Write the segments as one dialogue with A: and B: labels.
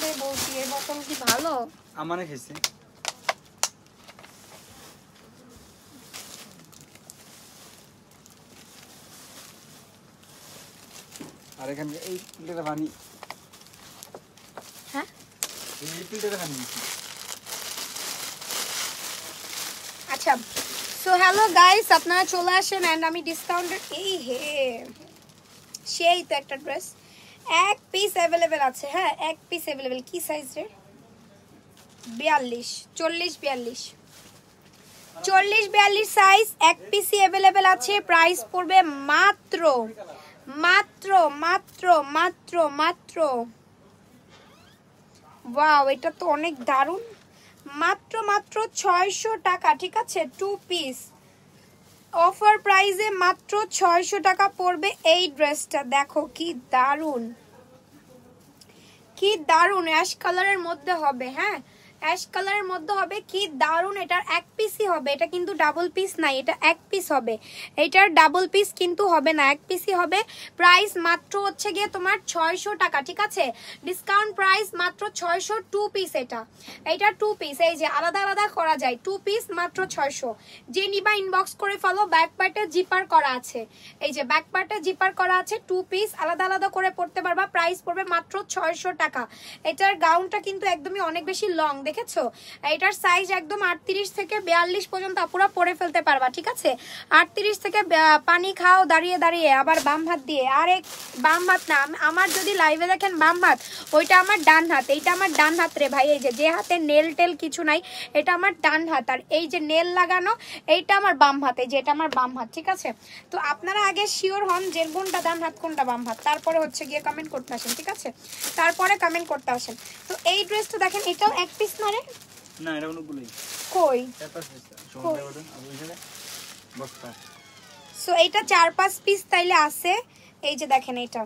A: দে বলছি এই বোতল কি ভালো?
B: আমানে খেয়েছে। আর এখানে এই ফিল্টারে পানি
A: হ্যাঁ?
B: এই ফিল্টারে পানি দিচ্ছি
A: আচ্ছা সো হ্যালো গাইস আপনারা চলে আসেন অ্যান্ড আমি ডিসকাউন্টের এই হে সেই তো একটা ড্রেস এক পিস অ্যাভেলেবেল আছে হ্যাঁ? এক পিস অ্যাভেলেবেল কি সাইজ রে? বিয়াল্লিশ, চল্লিশ বিয়াল্লিশ। চল্লিশ, বিয়াল্লিশ সাইজ এক পিসি অ্যাভেলেবেল আছে প্রাইস পড়বে মাত্র মাত্র মাত্র মাত্র মাত্র। ওয়াও এটা তো অনেক দারুণ। মাত্র মাত্র ছয়শো টাকা, ঠিক আছে? টু পিস অফার প্রাইসে মাত্র ছয়শো টাকা পড়বে এই ড্রেসটা দেখো কি দারুণ। কি দারুণ অ্যাশ কালারের মধ্যে হবে হ্যাঁ? অ্যাশ কালারের মধ্যে হবে, কি দারুণ এটার এক পিসই হবে। এটা কিন্তু ডাবল পিস নাই, এটা এক পিস হবে। এটার ডাবল পিস কিন্তু হবে না, এক পিসই হবে। প্রাইস মাত্র হচ্ছে গিয়ে তোমার ছয়শো টাকা, ঠিক আছে? ডিসকাউন্ট প্রাইস মাত্র ছয়শো টু পিস এটা। এটা টু পিস এই যে আলাদা আলাদা করা যায় টু পিস মাত্র ছয়শো। যে নিবা ইনবক্স করে ফলো ব্যাক পার্টে জিপার করা আছে। এই যে ব্যাক পার্টে জিপার করা আছে টু পিস আলাদা আলাদা করে পড়তে পারবা প্রাইস পড়বে মাত্র ছয়শো টাকা। এটার গাউনটা কিন্তু একদমই অনেক বেশি লং দেখেছ? এটার সাইজ একদম আটত্রিশ থেকে বিয়াল্লিশ পর্যন্ত পুরো পরে ফেলতে পারবা, ঠিক আছে? আটত্রিশ থেকে পানি খাও, দাঁড়িয়ে দাঁড়িয়ে, আবার বাম হাত দিয়ে। আরে, বাম হাত না আমার যদি লাইভে দেখেন বাম হাত, ওইটা আমার ডান হাত, এইটা আমার ডান হাত রে ভাই, এই যে যে হাতে নেল টেল কিছু নাই, এটা আমার ডান হাত। আর এই যে নেল লাগানো, এইটা আমার বাম হাত যে এটা আমার বাম হাত, ঠিক আছে? তো আপনারা আগে শিওর হন যে কোনটা ডান হাত, কোনটা বাম হাত। তারপরে হচ্ছে গিয়ে কমেন্ট করতে আসেন, ঠিক আছে? তারপরে কমেন্ট করতে আসেন। তো এই ড্রেসটা দেখেন, এটাও এক পিস না
B: এটা অনেকগুলোই
A: কই?
B: চার পাঁচ পিস
A: সো চার পাঁচ তাইলে আছে। এই যে দেখেন এটা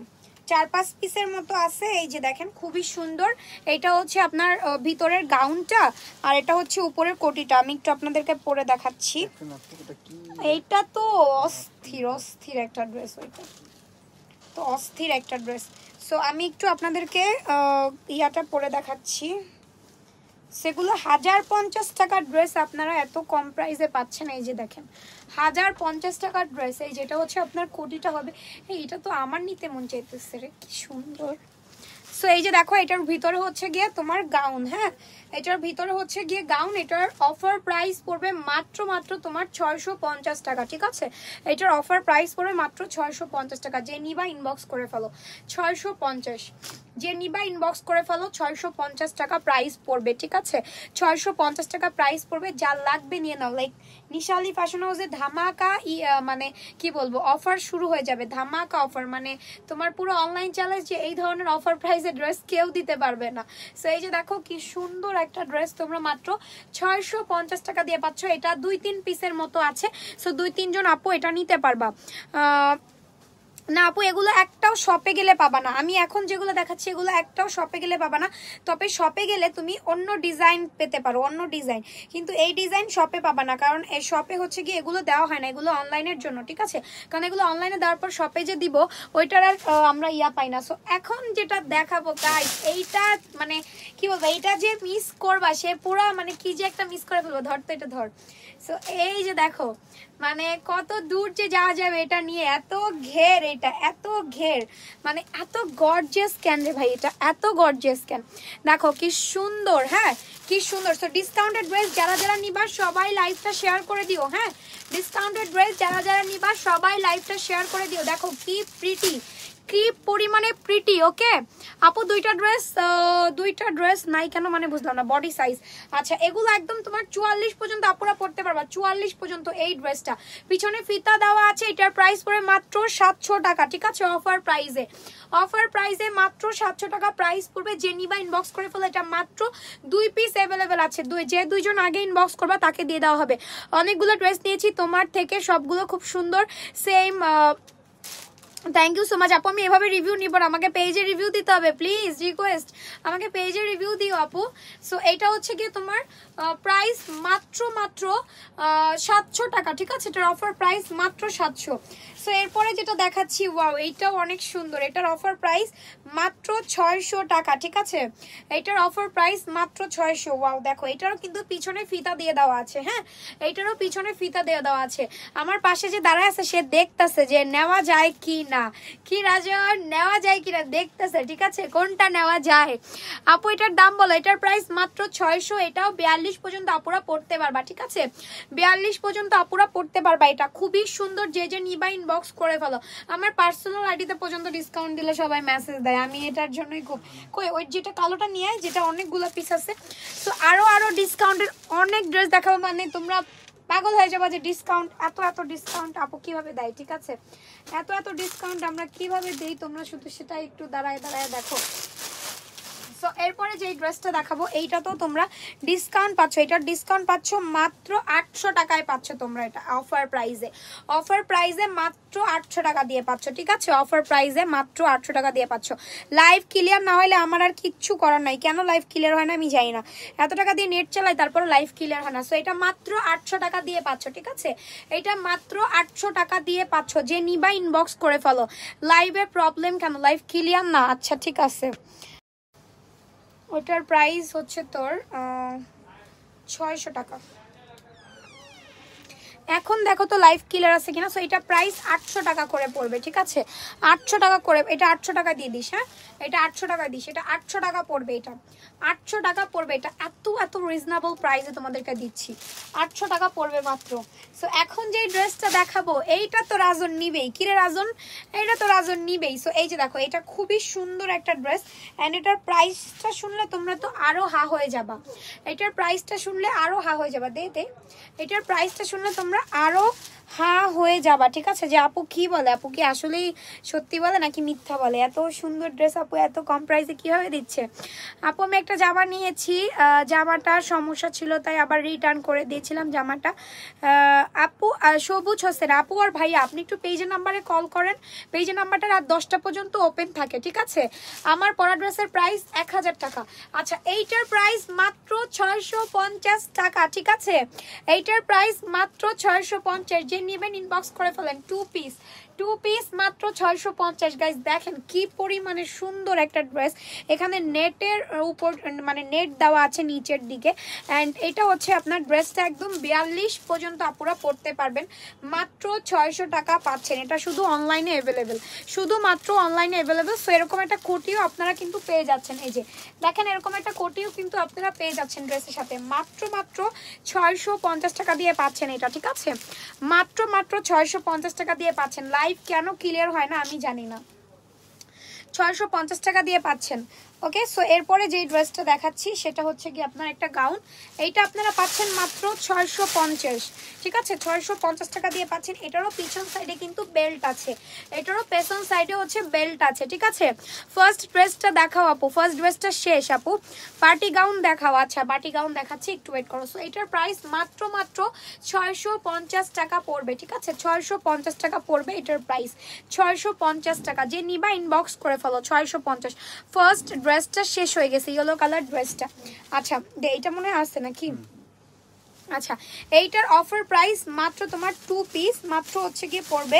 A: চার পাঁচ পিসের মতো আছে। এই যে দেখেন খুবই সুন্দর। এটা হচ্ছে আপনার ভিতরের গাউনটা। আর এটা হচ্ছে উপরের কোটিটা। আমি একটু আপনাদেরকে পরে দেখাচ্ছি। এইটা তো অস্থির অস্থির একটা ড্রেস ওইটা। তো অস্থির একটা ড্রেস সো আমি একটু আপনাদেরকে ইয়াটা পরে দেখাচ্ছি। সেগুলো হাজার পঞ্চাশ টাকার ড্রেস আপনারা এত কম প্রাইসে পাচ্ছেন, এই যে দেখেন। হাজার পঞ্চাশ টাকার ড্রেস এই যেটা হচ্ছে আপনার কোটিটা হবে। এই, এটা তো আমার নিতে মন চাইতেছে রে, কি সুন্দর। সো এই যে দেখো, এটার ভিতরে হচ্ছে গিয়ে তোমার গাউন হ্যাঁ? এটার ভিতরে হচ্ছে গিয়ে গাউন এটার অফার প্রাইস পড়বে মাত্র মাত্র তোমার ছয়শো পঞ্চাশ টাকা, ঠিক আছে? এটার অফার প্রাইস পড়বে মাত্র ছয়শো পঞ্চাশ টাকা, যে নিবা ইনবক্স করে ফেলো। ছয়শো পঞ্চাশ। যে নিবা ইনবক্স করে ফেলো, ছয়শো পঞ্চাশ টাকা প্রাইস পড়বে, ঠিক আছে? ছয়শো পঞ্চাশ টাকা প্রাইস পড়বে, যা লাগবে নিয়ে নাও। লাইক নিশালি ফ্যাশন হাউসে ধামাকা ই মানে কি বলব অফার শুরু হয়ে যাবে, ধামাকা অফার মানে তোমার পুরো অনলাইন চ্যালেঞ্জ যে এই ধরনের অফার প্রাইসে ড্রেস কেউ দিতে পারবে না। সো এই যে দেখো, কি সুন্দর একটা ড্রেস তোমরা মাত্র ছয়শো পঞ্চাশ টাকা দিয়ে পাচ্ছ। এটা দুই তিন পিসের মতো আছে। সো দুই তিনজন আপু এটা নিতে পারবা। না আপু, এগুলো একটাও শপে গেলে পাবা না। আমি এখন যেগুলো দেখাচ্ছি, এগুলো একটাও শপে গেলে পাবা না। তবে শপে গেলে তুমি অন্য ডিজাইন পেতে পারো, অন্য ডিজাইন কিন্তু এই ডিজাইন শপে পাবা না, কারণ এই শপে হচ্ছে কি এগুলো দেওয়া হয় না, এগুলো অনলাইনের জন্য, ঠিক আছে? কারণ এগুলো অনলাইনে দেওয়ার পর শপে যে দিব, ওইটার আর আমরা ইয়া পাই না। সো এখন যেটা দেখাবো গাইস এইটা মানে কি বলব, এইটা যে মিস করবা, সে পুরো মানে কি যে একটা মিস করে ফেলব। ধর তো এটা ধর। সো এই যে দেখো মানে কত দূর যে যাওয়া যাবে এটা নিয়ে এত ঘের এটা, এত ঘের। মানে এত গর্জিয়াস ক্যান রে ভাই এটা, এত গর্জিয়াস ক্যান দেখো কি সুন্দর হ্যাঁ? কি সুন্দর। সো ডিসকাউন্টেড ড্রেস যারা যারা নিবা সবাই লাইভটা শেয়ার করে দিও হ্যাঁ? ডিসকাউন্টেড ড্রেস যারা যারা নিবা সবাই লাইভটা শেয়ার করে দিও। দেখো কি প্রিটি কি পরিমাণে প্রিটি ওকে আপু দুইটা ড্রেস দুইটা ড্রেস নাই কেন মানে বুঝলাম না বডি সাইজ আচ্ছা এগুলো একদম তোমার চুয়াল্লিশ পর্যন্ত আপুরা পড়তে পারবা, চুয়াল্লিশ পর্যন্ত এই ড্রেসটা পিছনে ফিতা দেওয়া আছে, এটার প্রাইস পড়ে মাত্র সাতশো টাকা, ঠিক আছে? অফার প্রাইসে অফার প্রাইজে মাত্র সাতশো টাকা প্রাইস পড়বে যে নিবা ইনবক্স করে ফেলে, এটা মাত্র দুই পিস অ্যাভেলেবেল আছে। দুই, যে দুইজন আগে ইনবক্স করবা, তাকে দিয়ে দেওয়া হবে। অনেকগুলো ড্রেস নিয়েছি, তোমার থেকে সবগুলো খুব সুন্দর same thank you so much আপু, আমি এভাবে রিভিউ নিব আমাকে পেজে রিভিউ দিতে হবে। প্লিজ রিকোয়েস্ট আমাকে পেজে রিভিউ দিও আপু। সো এটা হচ্ছে গিয়ে তোমার প্রাইস মাত্র মাত্র সাতশো টাকা, ঠিক আছে? এটার অফার প্রাইস মাত্র সাতশো। সো এরপরে যেটা দেখাচ্ছি ওয়াও এইটাও অনেক সুন্দর। এটার অফার প্রাইস মাত্র ছয়শো টাকা, ঠিক আছে? এটার অফার প্রাইস মাত্র ছয়শো। ওয়াও দেখো, এটারও কিন্তু পিছনে ফিতা দিয়ে দেওয়া আছে হ্যাঁ? এইটারও পিছনে ফিতা দিয়ে দেওয়া আছে। আমার পাশে যে দাঁড়ায় আছে, সে দেখতেছে যে নেওয়া যায় কি না। কি রাজা নেওয়া যায় কি না দেখতেছে, ঠিক আছে? কোনটা নেওয়া যায়? আপু, এটার দাম বলো। এটার প্রাইস মাত্র ছয়শো, এটাও বিয়াল্লিশ পর্যন্ত আপুরা পড়তে পারবা, ঠিক আছে? বিয়াল্লিশ পর্যন্ত আপুরা পড়তে পারবা এটা। খুবই সুন্দর যে যে নিবা ইনবক্স করে ফেলো। আমার পার্সোনাল আইডিতে পর্যন্ত ডিসকাউন্ট দিলে সবাই মেসেজ দেয়। আমি এটার জন্যই খুব কই, ওই যেটা কালোটা নিয়ে যেটা অনেকগুলো পিস আছে। তো আরও আরও ডিসকাউন্টের অনেক ড্রেস দেখাবো। মানে তোমরা পাগল হয়ে যাব যে ডিসকাউন্ট এত এত ডিসকাউন্ট আপু কীভাবে দেয়, ঠিক আছে? এত এত ডিসকাউন্ট আমরা কীভাবে দেই তোমরা শুধু সেটা একটু দাঁড়ায় দাঁড়ায় দেখো। সো এরপরে যে ড্রেসটা দেখাবো, এইটা তো তোমরা ডিসকাউন্ট পাচ্ছ। এটার ডিসকাউন্ট পাচ্ছ মাত্র আটশো টাকায় পাচ্ছ তোমরা এটা অফার প্রাইসে অফার প্রাইসে মাত্র আটশো টাকা দিয়ে পাচ্ছ, ঠিক আছে? অফার প্রাইসে মাত্র আটশো টাকা দিয়ে পাচ্ছ। লাইভ ক্লিয়ার না হলে আমার আর কিচ্ছু করার নাই। কেন লাইভ ক্লিয়ার হয় না আমি জানি না। এত টাকা দিয়ে নেট চালাই তারপরে লাইভ ক্লিয়ার হয় না। সো এটা মাত্র আটশো টাকা দিয়ে পাচ্ছ, ঠিক আছে? এটা মাত্র আটশো টাকা দিয়ে পাচ্ছ। যে নিবা ইনবক্স করে ফেলো। লাইভে প্রবলেম কেন? লাইভ ক্লিয়ার না? আচ্ছা ঠিক আছে। ওটার প্রাইস হচ্ছে তোর ছয়শো টাকা। এখন দেখো তো লাইফ কিলার আছে কিনা সো এটা প্রাইস আটশো টাকা করে পড়বে, ঠিক আছে? আটশো টাকা করে, এটা আটশো টাকা দিয়ে দিস হ্যাঁ? এটা আটশো টাকা দিস, এটা আটশো টাকা পড়বে এটা। আটশো টাকা পড়বে। এটা এত এত রিজনেবল প্রাইসে তোমাদেরকে দিচ্ছি। আটশো টাকা পড়বে মাত্র। সো এখন যে ড্রেসটা দেখাবো, এইটা তো রাজন নিবেই। কিরে রাজন? এইটা তো রাজন নিবেই। সো এই যে দেখো, এটা খুবই সুন্দর একটা ড্রেস অ্যান্ড এটার প্রাইসটা শুনলে তোমরা তো আরও হা হয়ে যাবা। এটার প্রাইসটা শুনলে আরও হা হয়ে যাবা। দে দে। এটার প্রাইসটা শুনলে তোমরা আরও হা হয়ে যাবা ঠিক আছে? যে আপু কি বলে? আপু কি আসলেই সত্যি বলে নাকি মিথ্যা বলে? এত সুন্দর ড্রেস আপু এত কম প্রাইসে কীভাবে দিচ্ছে? আপু আমি একটা জামা নিয়েছি। আহ, জামাটার সমস্যা ছিল তাই আবার রিটার্ন করে দিয়েছিলাম জামাটা। আপু সবুজ হোসেন। আপু আর ভাইয়া আপনি একটু পেজের নাম্বারে কল করেন। পেজের নাম্বারটা রাত দশটা পর্যন্ত ওপেন থাকে ঠিক আছে? আমার পরা ড্রেসের প্রাইস এক হাজার টাকা। আচ্ছা এইটার প্রাইস মাত্র ছয়শো পঞ্চাশ টাকা ঠিক আছে? এইটার প্রাইস মাত্র ছয়শো পঞ্চাশ যে নেবেন ইনবক্স করে ফেলেন টু পিস টু পিস মাত্র ছয়শো পঞ্চাশ। গাইজ দেখেন কি পরিমাণে সুন্দর একটা ড্রেস এখানে নেটের উপর মানে নেট দেওয়া আছে নিচের দিকে। অ্যান্ড এটা হচ্ছে আপনার ড্রেসটা একদম বিয়াল্লিশ পর্যন্ত আপুরা পড়তে পারবেন। মাত্র ছয়শো টাকা পাচ্ছেন। এটা শুধু অনলাইনে অ্যাভেলেবেল শুধুমাত্র অনলাইনে অ্যাভেলেবেল সো এরকম একটা কোটিও আপনারা কিন্তু পেয়ে যাচ্ছেন। এই যে, দেখেন এরকম একটা কোটিও কিন্তু আপনারা পেয়ে যাচ্ছেন ড্রেসের সাথে। মাত্র মাত্র ছয়শো পঞ্চাশ টাকা দিয়ে পাচ্ছেন এটা, ঠিক আছে? মাত্র মাত্র মাত্র ছয়শো পঞ্চাশ টাকা দিয়ে পাচ্ছেন। লাইভ কেন ক্লিয়ার হয় না আমি জানি না। ছয়শো পঞ্চাশ টাকা দিয়ে পাচ্ছেন। ওকে সো এরপরে যেই ড্রেসটা দেখাচ্ছি, সেটা হচ্ছে কি আপনার একটা গাউন এইটা আপনারা পাচ্ছেন মাত্র ছয়শো পঞ্চাশ। ঠিক আছে? ছয়শো পঞ্চাশ টাকা দিয়ে পাচ্ছেন। এটারও পিছন সাইডে কিন্তু বেল্ট আছে। এটারও পেছন সাইডে হচ্ছে বেল্ট আছে। ঠিক আছে? ফার্স্ট ড্রেসটা দেখাও আপু। ফার্স্ট ড্রেসটা শেষ আপু। পার্টি গাউন দেখাও। আচ্ছা পার্টি গাউন দেখাচ্ছি। একটু ওয়েট করো। সো এটার প্রাইস মাত্র মাত্র ছয়শো পঞ্চাশ টাকা পড়বে। ঠিক আছে? ছয়শো পঞ্চাশ টাকা পড়বে এটার প্রাইস ছয়শো পঞ্চাশ টাকা। যে নিবা ইনবক্স করে ফেলো, ছয়শো পঞ্চাশ। ফার্স্ট ড্রেসটা শেষ হয়ে গেছে ইয়েলো কালার ড্রেসটা আচ্ছা এটা মনে হয় আসছে নাকি? আচ্ছা এইটার অফার প্রাইস মাত্র তোমার টু পিস মাত্র হচ্ছে গিয়ে পড়বে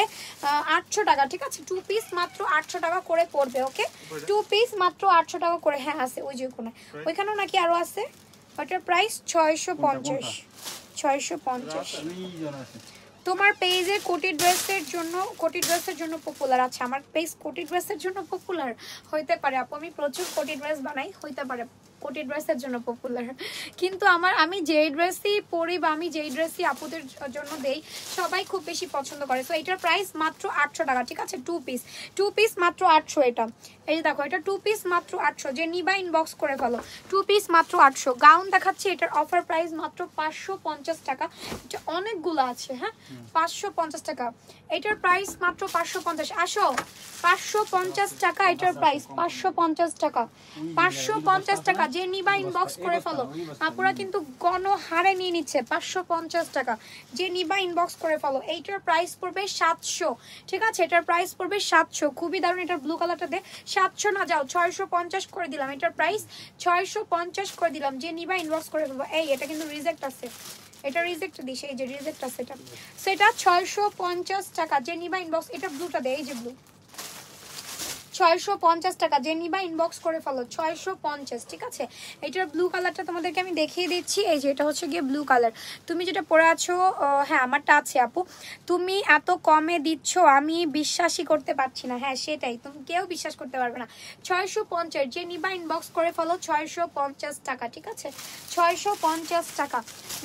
A: আটশো টাকা ঠিক আছে? টু পিস মাত্র আটশো টাকা করে পড়বে ওকে টু পিস মাত্র আটশো টাকা করে হ্যাঁ আছে ওই যে ওখানে। ওইখানেও নাকি আরও আছে? ওটার প্রাইস ছয়শো পঞ্চাশ ছয়শো পঞ্চাশ। তোমার পেজে কোটি ড্রেসের জন্য, কোটি ড্রেসের জন্য পপুলার আছে। আমার পেজ কোটি ড্রেসের জন্য পপুলার হইতে পারে। আপু, আমি প্রচুর কোটি ড্রেস বানাই, হইতে পারে। কোটি ড্রেসের জন্য পপুলার কিন্তু আমার আমি যেই ড্রেসই পরি বা আমি যেই ড্রেসই আপুদের জন্য দেই সবাই খুব বেশি পছন্দ করে। সো এটার প্রাইস মাত্র আটশো টাকা ঠিক আছে? টু পিস টু পিস মাত্র আটশো এটা। এই যে দেখো এটা টু পিস মাত্র আটশো। যে নিবা ইনবক্স করে ফেলো টু পিস মাত্র আটশো। গাউন দেখাচ্ছি এটার অফার প্রাইস মাত্র পাঁচশো পঞ্চাশ টাকা। এটা অনেকগুলো আছে হ্যাঁ? পাঁচশো পঞ্চাশ টাকা। এটার প্রাইস মাত্র পাঁচশো পঞ্চাশ। আসো, পাঁচশো পঞ্চাশ টাকা এটার প্রাইস পাঁচশো পঞ্চাশ টাকা। পাঁচশো পঞ্চাশ টাকা, যে নিবা ইনবক্স করে ফেলো। আপুরা কিন্তু গণহারে নিয়ে নিচ্ছে, পাঁচশো পঞ্চাশ টাকা। যে নিবা ইনবক্স করে ফেলো, এইটার প্রাইস পড়বে সাতশো। ঠিক আছে, এটার প্রাইস পড়বে সাতশো। খুবই দারুণ, এটার ব্লু কালারটা দে। সাতশো না যাও, ছয়শো পঞ্চাশ করে দিলাম। এটার প্রাইস ছয়শো পঞ্চাশ করে দিলাম। যে নিবা ইনবক্স করে ফেলব এই, এটা কিন্তু রিজেক্ট আছে। এটা রিজেক্ট দিস এই যে রিজেক্ট আছে এটা সেটা ছয়শো পঞ্চাশ টাকা, যে নিবা ইনবক্স এটা ব্লুটা দেয় এই যে ব্লু ছয়শো পঞ্চাশ টাকা। যে নিবা ইনবক্স করে ফেলো, ছয়শো পঞ্চাশ, ঠিক আছে? এটার ব্লু কালারটা তোমাদেরকে আমি দেখিয়ে দিচ্ছি। এই যে, এটা হচ্ছে গিয়ে ব্লু কালার তুমি যেটা পরে আছো হ্যাঁ আমারটা আছে, আপু। তুমি এত কমে দিচ্ছ, আমি বিশ্বাসই করতে পারছি না। হ্যাঁ সেটাই। তুমি কেউ বিশ্বাস করতে পারবে না। ছয়শো পঞ্চাশ, যে নিবা ইনবক্স করে ফেলো, ছয়শো পঞ্চাশ টাকা, ঠিক আছে? ছয়শো পঞ্চাশ টাকা।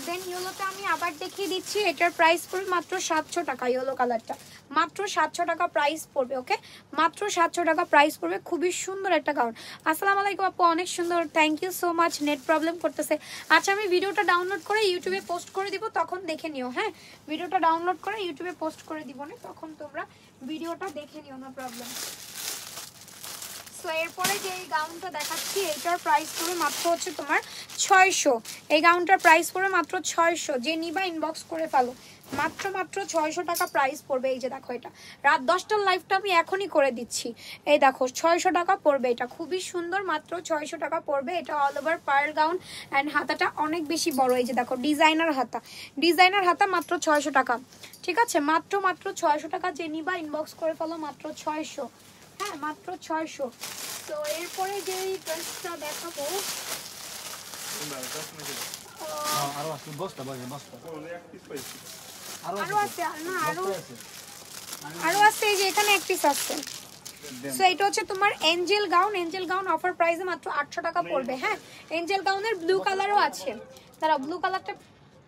A: দেন ইয়েলোতে আমি আবার দেখিয়ে দিচ্ছি। এটার প্রাইস পড়বে মাত্র সাতশো টাকা ইয়েলো কালারটা মাত্র সাতশো টাকা প্রাইস পড়বে ওকে মাত্র সাতশো টাকা প্রাইস পড়বে, খুবই সুন্দর একটা গাউন আসসালাম আলাইকুম আপু, অনেক সুন্দর। Thank you so much net problem করতেছে। আচ্ছা আমি ভিডিওটা ডাউনলোড করে ইউটিউবে পোস্ট করে দিব, তখন দেখে নিও হ্যাঁ? ভিডিওটা ডাউনলোড করে ইউটিউবে পোস্ট করে দিব না, তখন তোমরা ভিডিওটা দেখে নিও না প্রবলেম এরপরে যে এই গাউনটা দেখাচ্ছি, এইটার প্রাইস পড়বে মাত্র হচ্ছে তোমার ছয়শো। এই গাউনটার প্রাইস পড়বে মাত্র ছয়শো। যে নিবা ইনবক্স করে ফেলো। মাত্র মাত্র ছয়শো টাকা প্রাইস পড়বে। এই যে দেখো এটা। রাত দশটার লাইফটা আমি এখনই করে দিচ্ছি। এই দেখো ছয়শো টাকা পড়বে এটা। খুবই সুন্দর মাত্র ছয়শো টাকা পড়বে। এটা all over pearl gown and হাতাটা অনেক বেশি বড়। এই যে দেখো ডিজাইনার হাতা। ডিজাইনার হাতা মাত্র ছয়শো টাকা। ঠিক আছে? মাত্র মাত্র ছয়শো টাকা যে নিবা ইনবক্স করে ফেলো মাত্র ছয়শো। হ্যাঁ মাত্র ছয়শো। তো এরপরে যে ড্রেসটা দেখাবো।
B: আরও আছে বস্তা বাজে বস্তা
A: আরও আছে। আর না
B: আরও
A: আরও আছে এই যে এখানে এক পিস আছে। সো এটা হচ্ছে তোমার angel gown angel gown offer প্রাইসে মাত্র আটশো টাকা পড়বে হ্যাঁ? এঞ্জেল গাউনের ব্লু কালারও আছে। তারা ব্লু কালারটা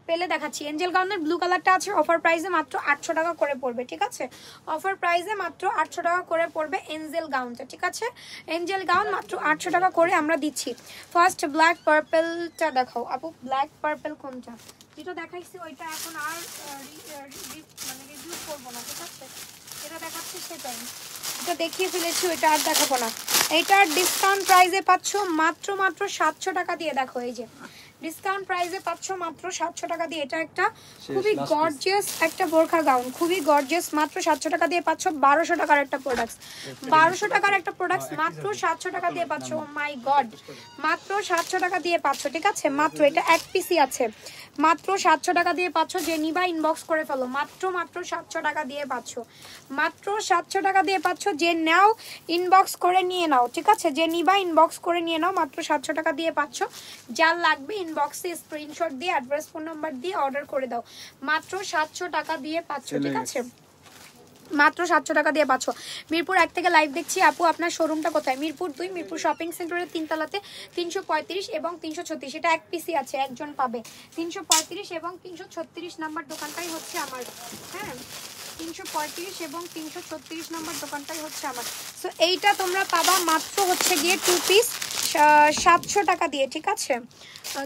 A: পেলে দেখাচ্ছি। এঞ্জেল গাউনের ব্লু কালারটা আছে অফার প্রাইসে মাত্র আটশো টাকা করে পড়বে ঠিক আছে? অফার প্রাইসে মাত্র আটশো টাকা করে পড়বে এঞ্জেল গাউনটা ঠিক আছে? এঞ্জেল গাউন মাত্র আটশো টাকা করে আমরা দিচ্ছি। ফার্স্ট ব্ল্যাক পার্পেলটা দেখাও। আপু ব্ল্যাক পার্পেল কোনটা? যেটা দেখাইছি ওইটা এখন আর মানে রিভিউ করব না ঠিক আছে? যেটা দেখাচ্ছি সেটাই। এটা দেখিয়ে ফেলেছি ওইটা আর দেখাবো না। এইটার ডিসকাউন্ট প্রাইসে পাচ্ছ মাত্র মাত্র সাতশো টাকা দিয়ে দেখো এই যে। ডিসকাউন্ট প্রাইসে পাচ্ছ মাত্র সাতশো টাকা দিয়ে। এটা একটা খুবই গর্জিয়াস একটা বোরখা গাউন খুবই গর্জিয়াস মাত্র সাতশো টাকা দিয়ে পাচ্ছ বারোশো টাকার একটা প্রোডাক্ট বারোশো টাকার একটা প্রোডাক্ট মাত্র সাতশো টাকা দিয়ে পাচ্ছ। মাই গড মাত্র সাতশো টাকা দিয়ে পাচ্ছ ঠিক আছে? মাত্র এটা এক পিসি আছে। মাত্র সাতশো টাকা দিয়ে পাচ্ছ যে নিবা ইনবক্স করে ফেলো। মাত্র মাত্র সাতশো টাকা দিয়ে পাচ্ছ। মাত্র সাতশো টাকা দিয়ে পাচ্ছ যে নাও ইনবক্স করে নিয়ে নাও ঠিক আছে? যে নিবা ইনবক্স করে নিয়ে নাও মাত্র সাতশো টাকা দিয়ে পাচ্ছ। যার লাগবে ইনবক্সে স্ক্রিনশট দিয়ে অ্যাড্রেস ফোন নাম্বার দিয়ে অর্ডার করে দাও। মাত্র সাতশো টাকা দিয়ে পাচ্ছ ঠিক আছে? মাত্র সাতশো টাকা দিয়ে পাচ্ছ। মিরপুর এক থেকে লাইভ দেখছি। আপু, আপনার শোরুমটা কোথায়? মিরপুর দুই, মিরপুর শপিং সেন্টারের তিনতলাতে তিনশো পঁয়ত্রিশ এবং তিনশো ছত্রিশ। এটা এক পিসি আছে, একজন পাবে। তিনশো পঁয়ত্রিশ এবং তিনশো ছত্রিশ নাম্বার দোকানটাই হচ্ছে আমার। হ্যাঁ। তিনশো পঁয়ত্রিশ এবং তিনশো ছত্রিশ নম্বর দোকানটাই হচ্ছে আমার। সো এইটা তোমরা পাবা মাত্র হচ্ছে গিয়ে টু পিস সাতশো টাকা দিয়ে ঠিক আছে?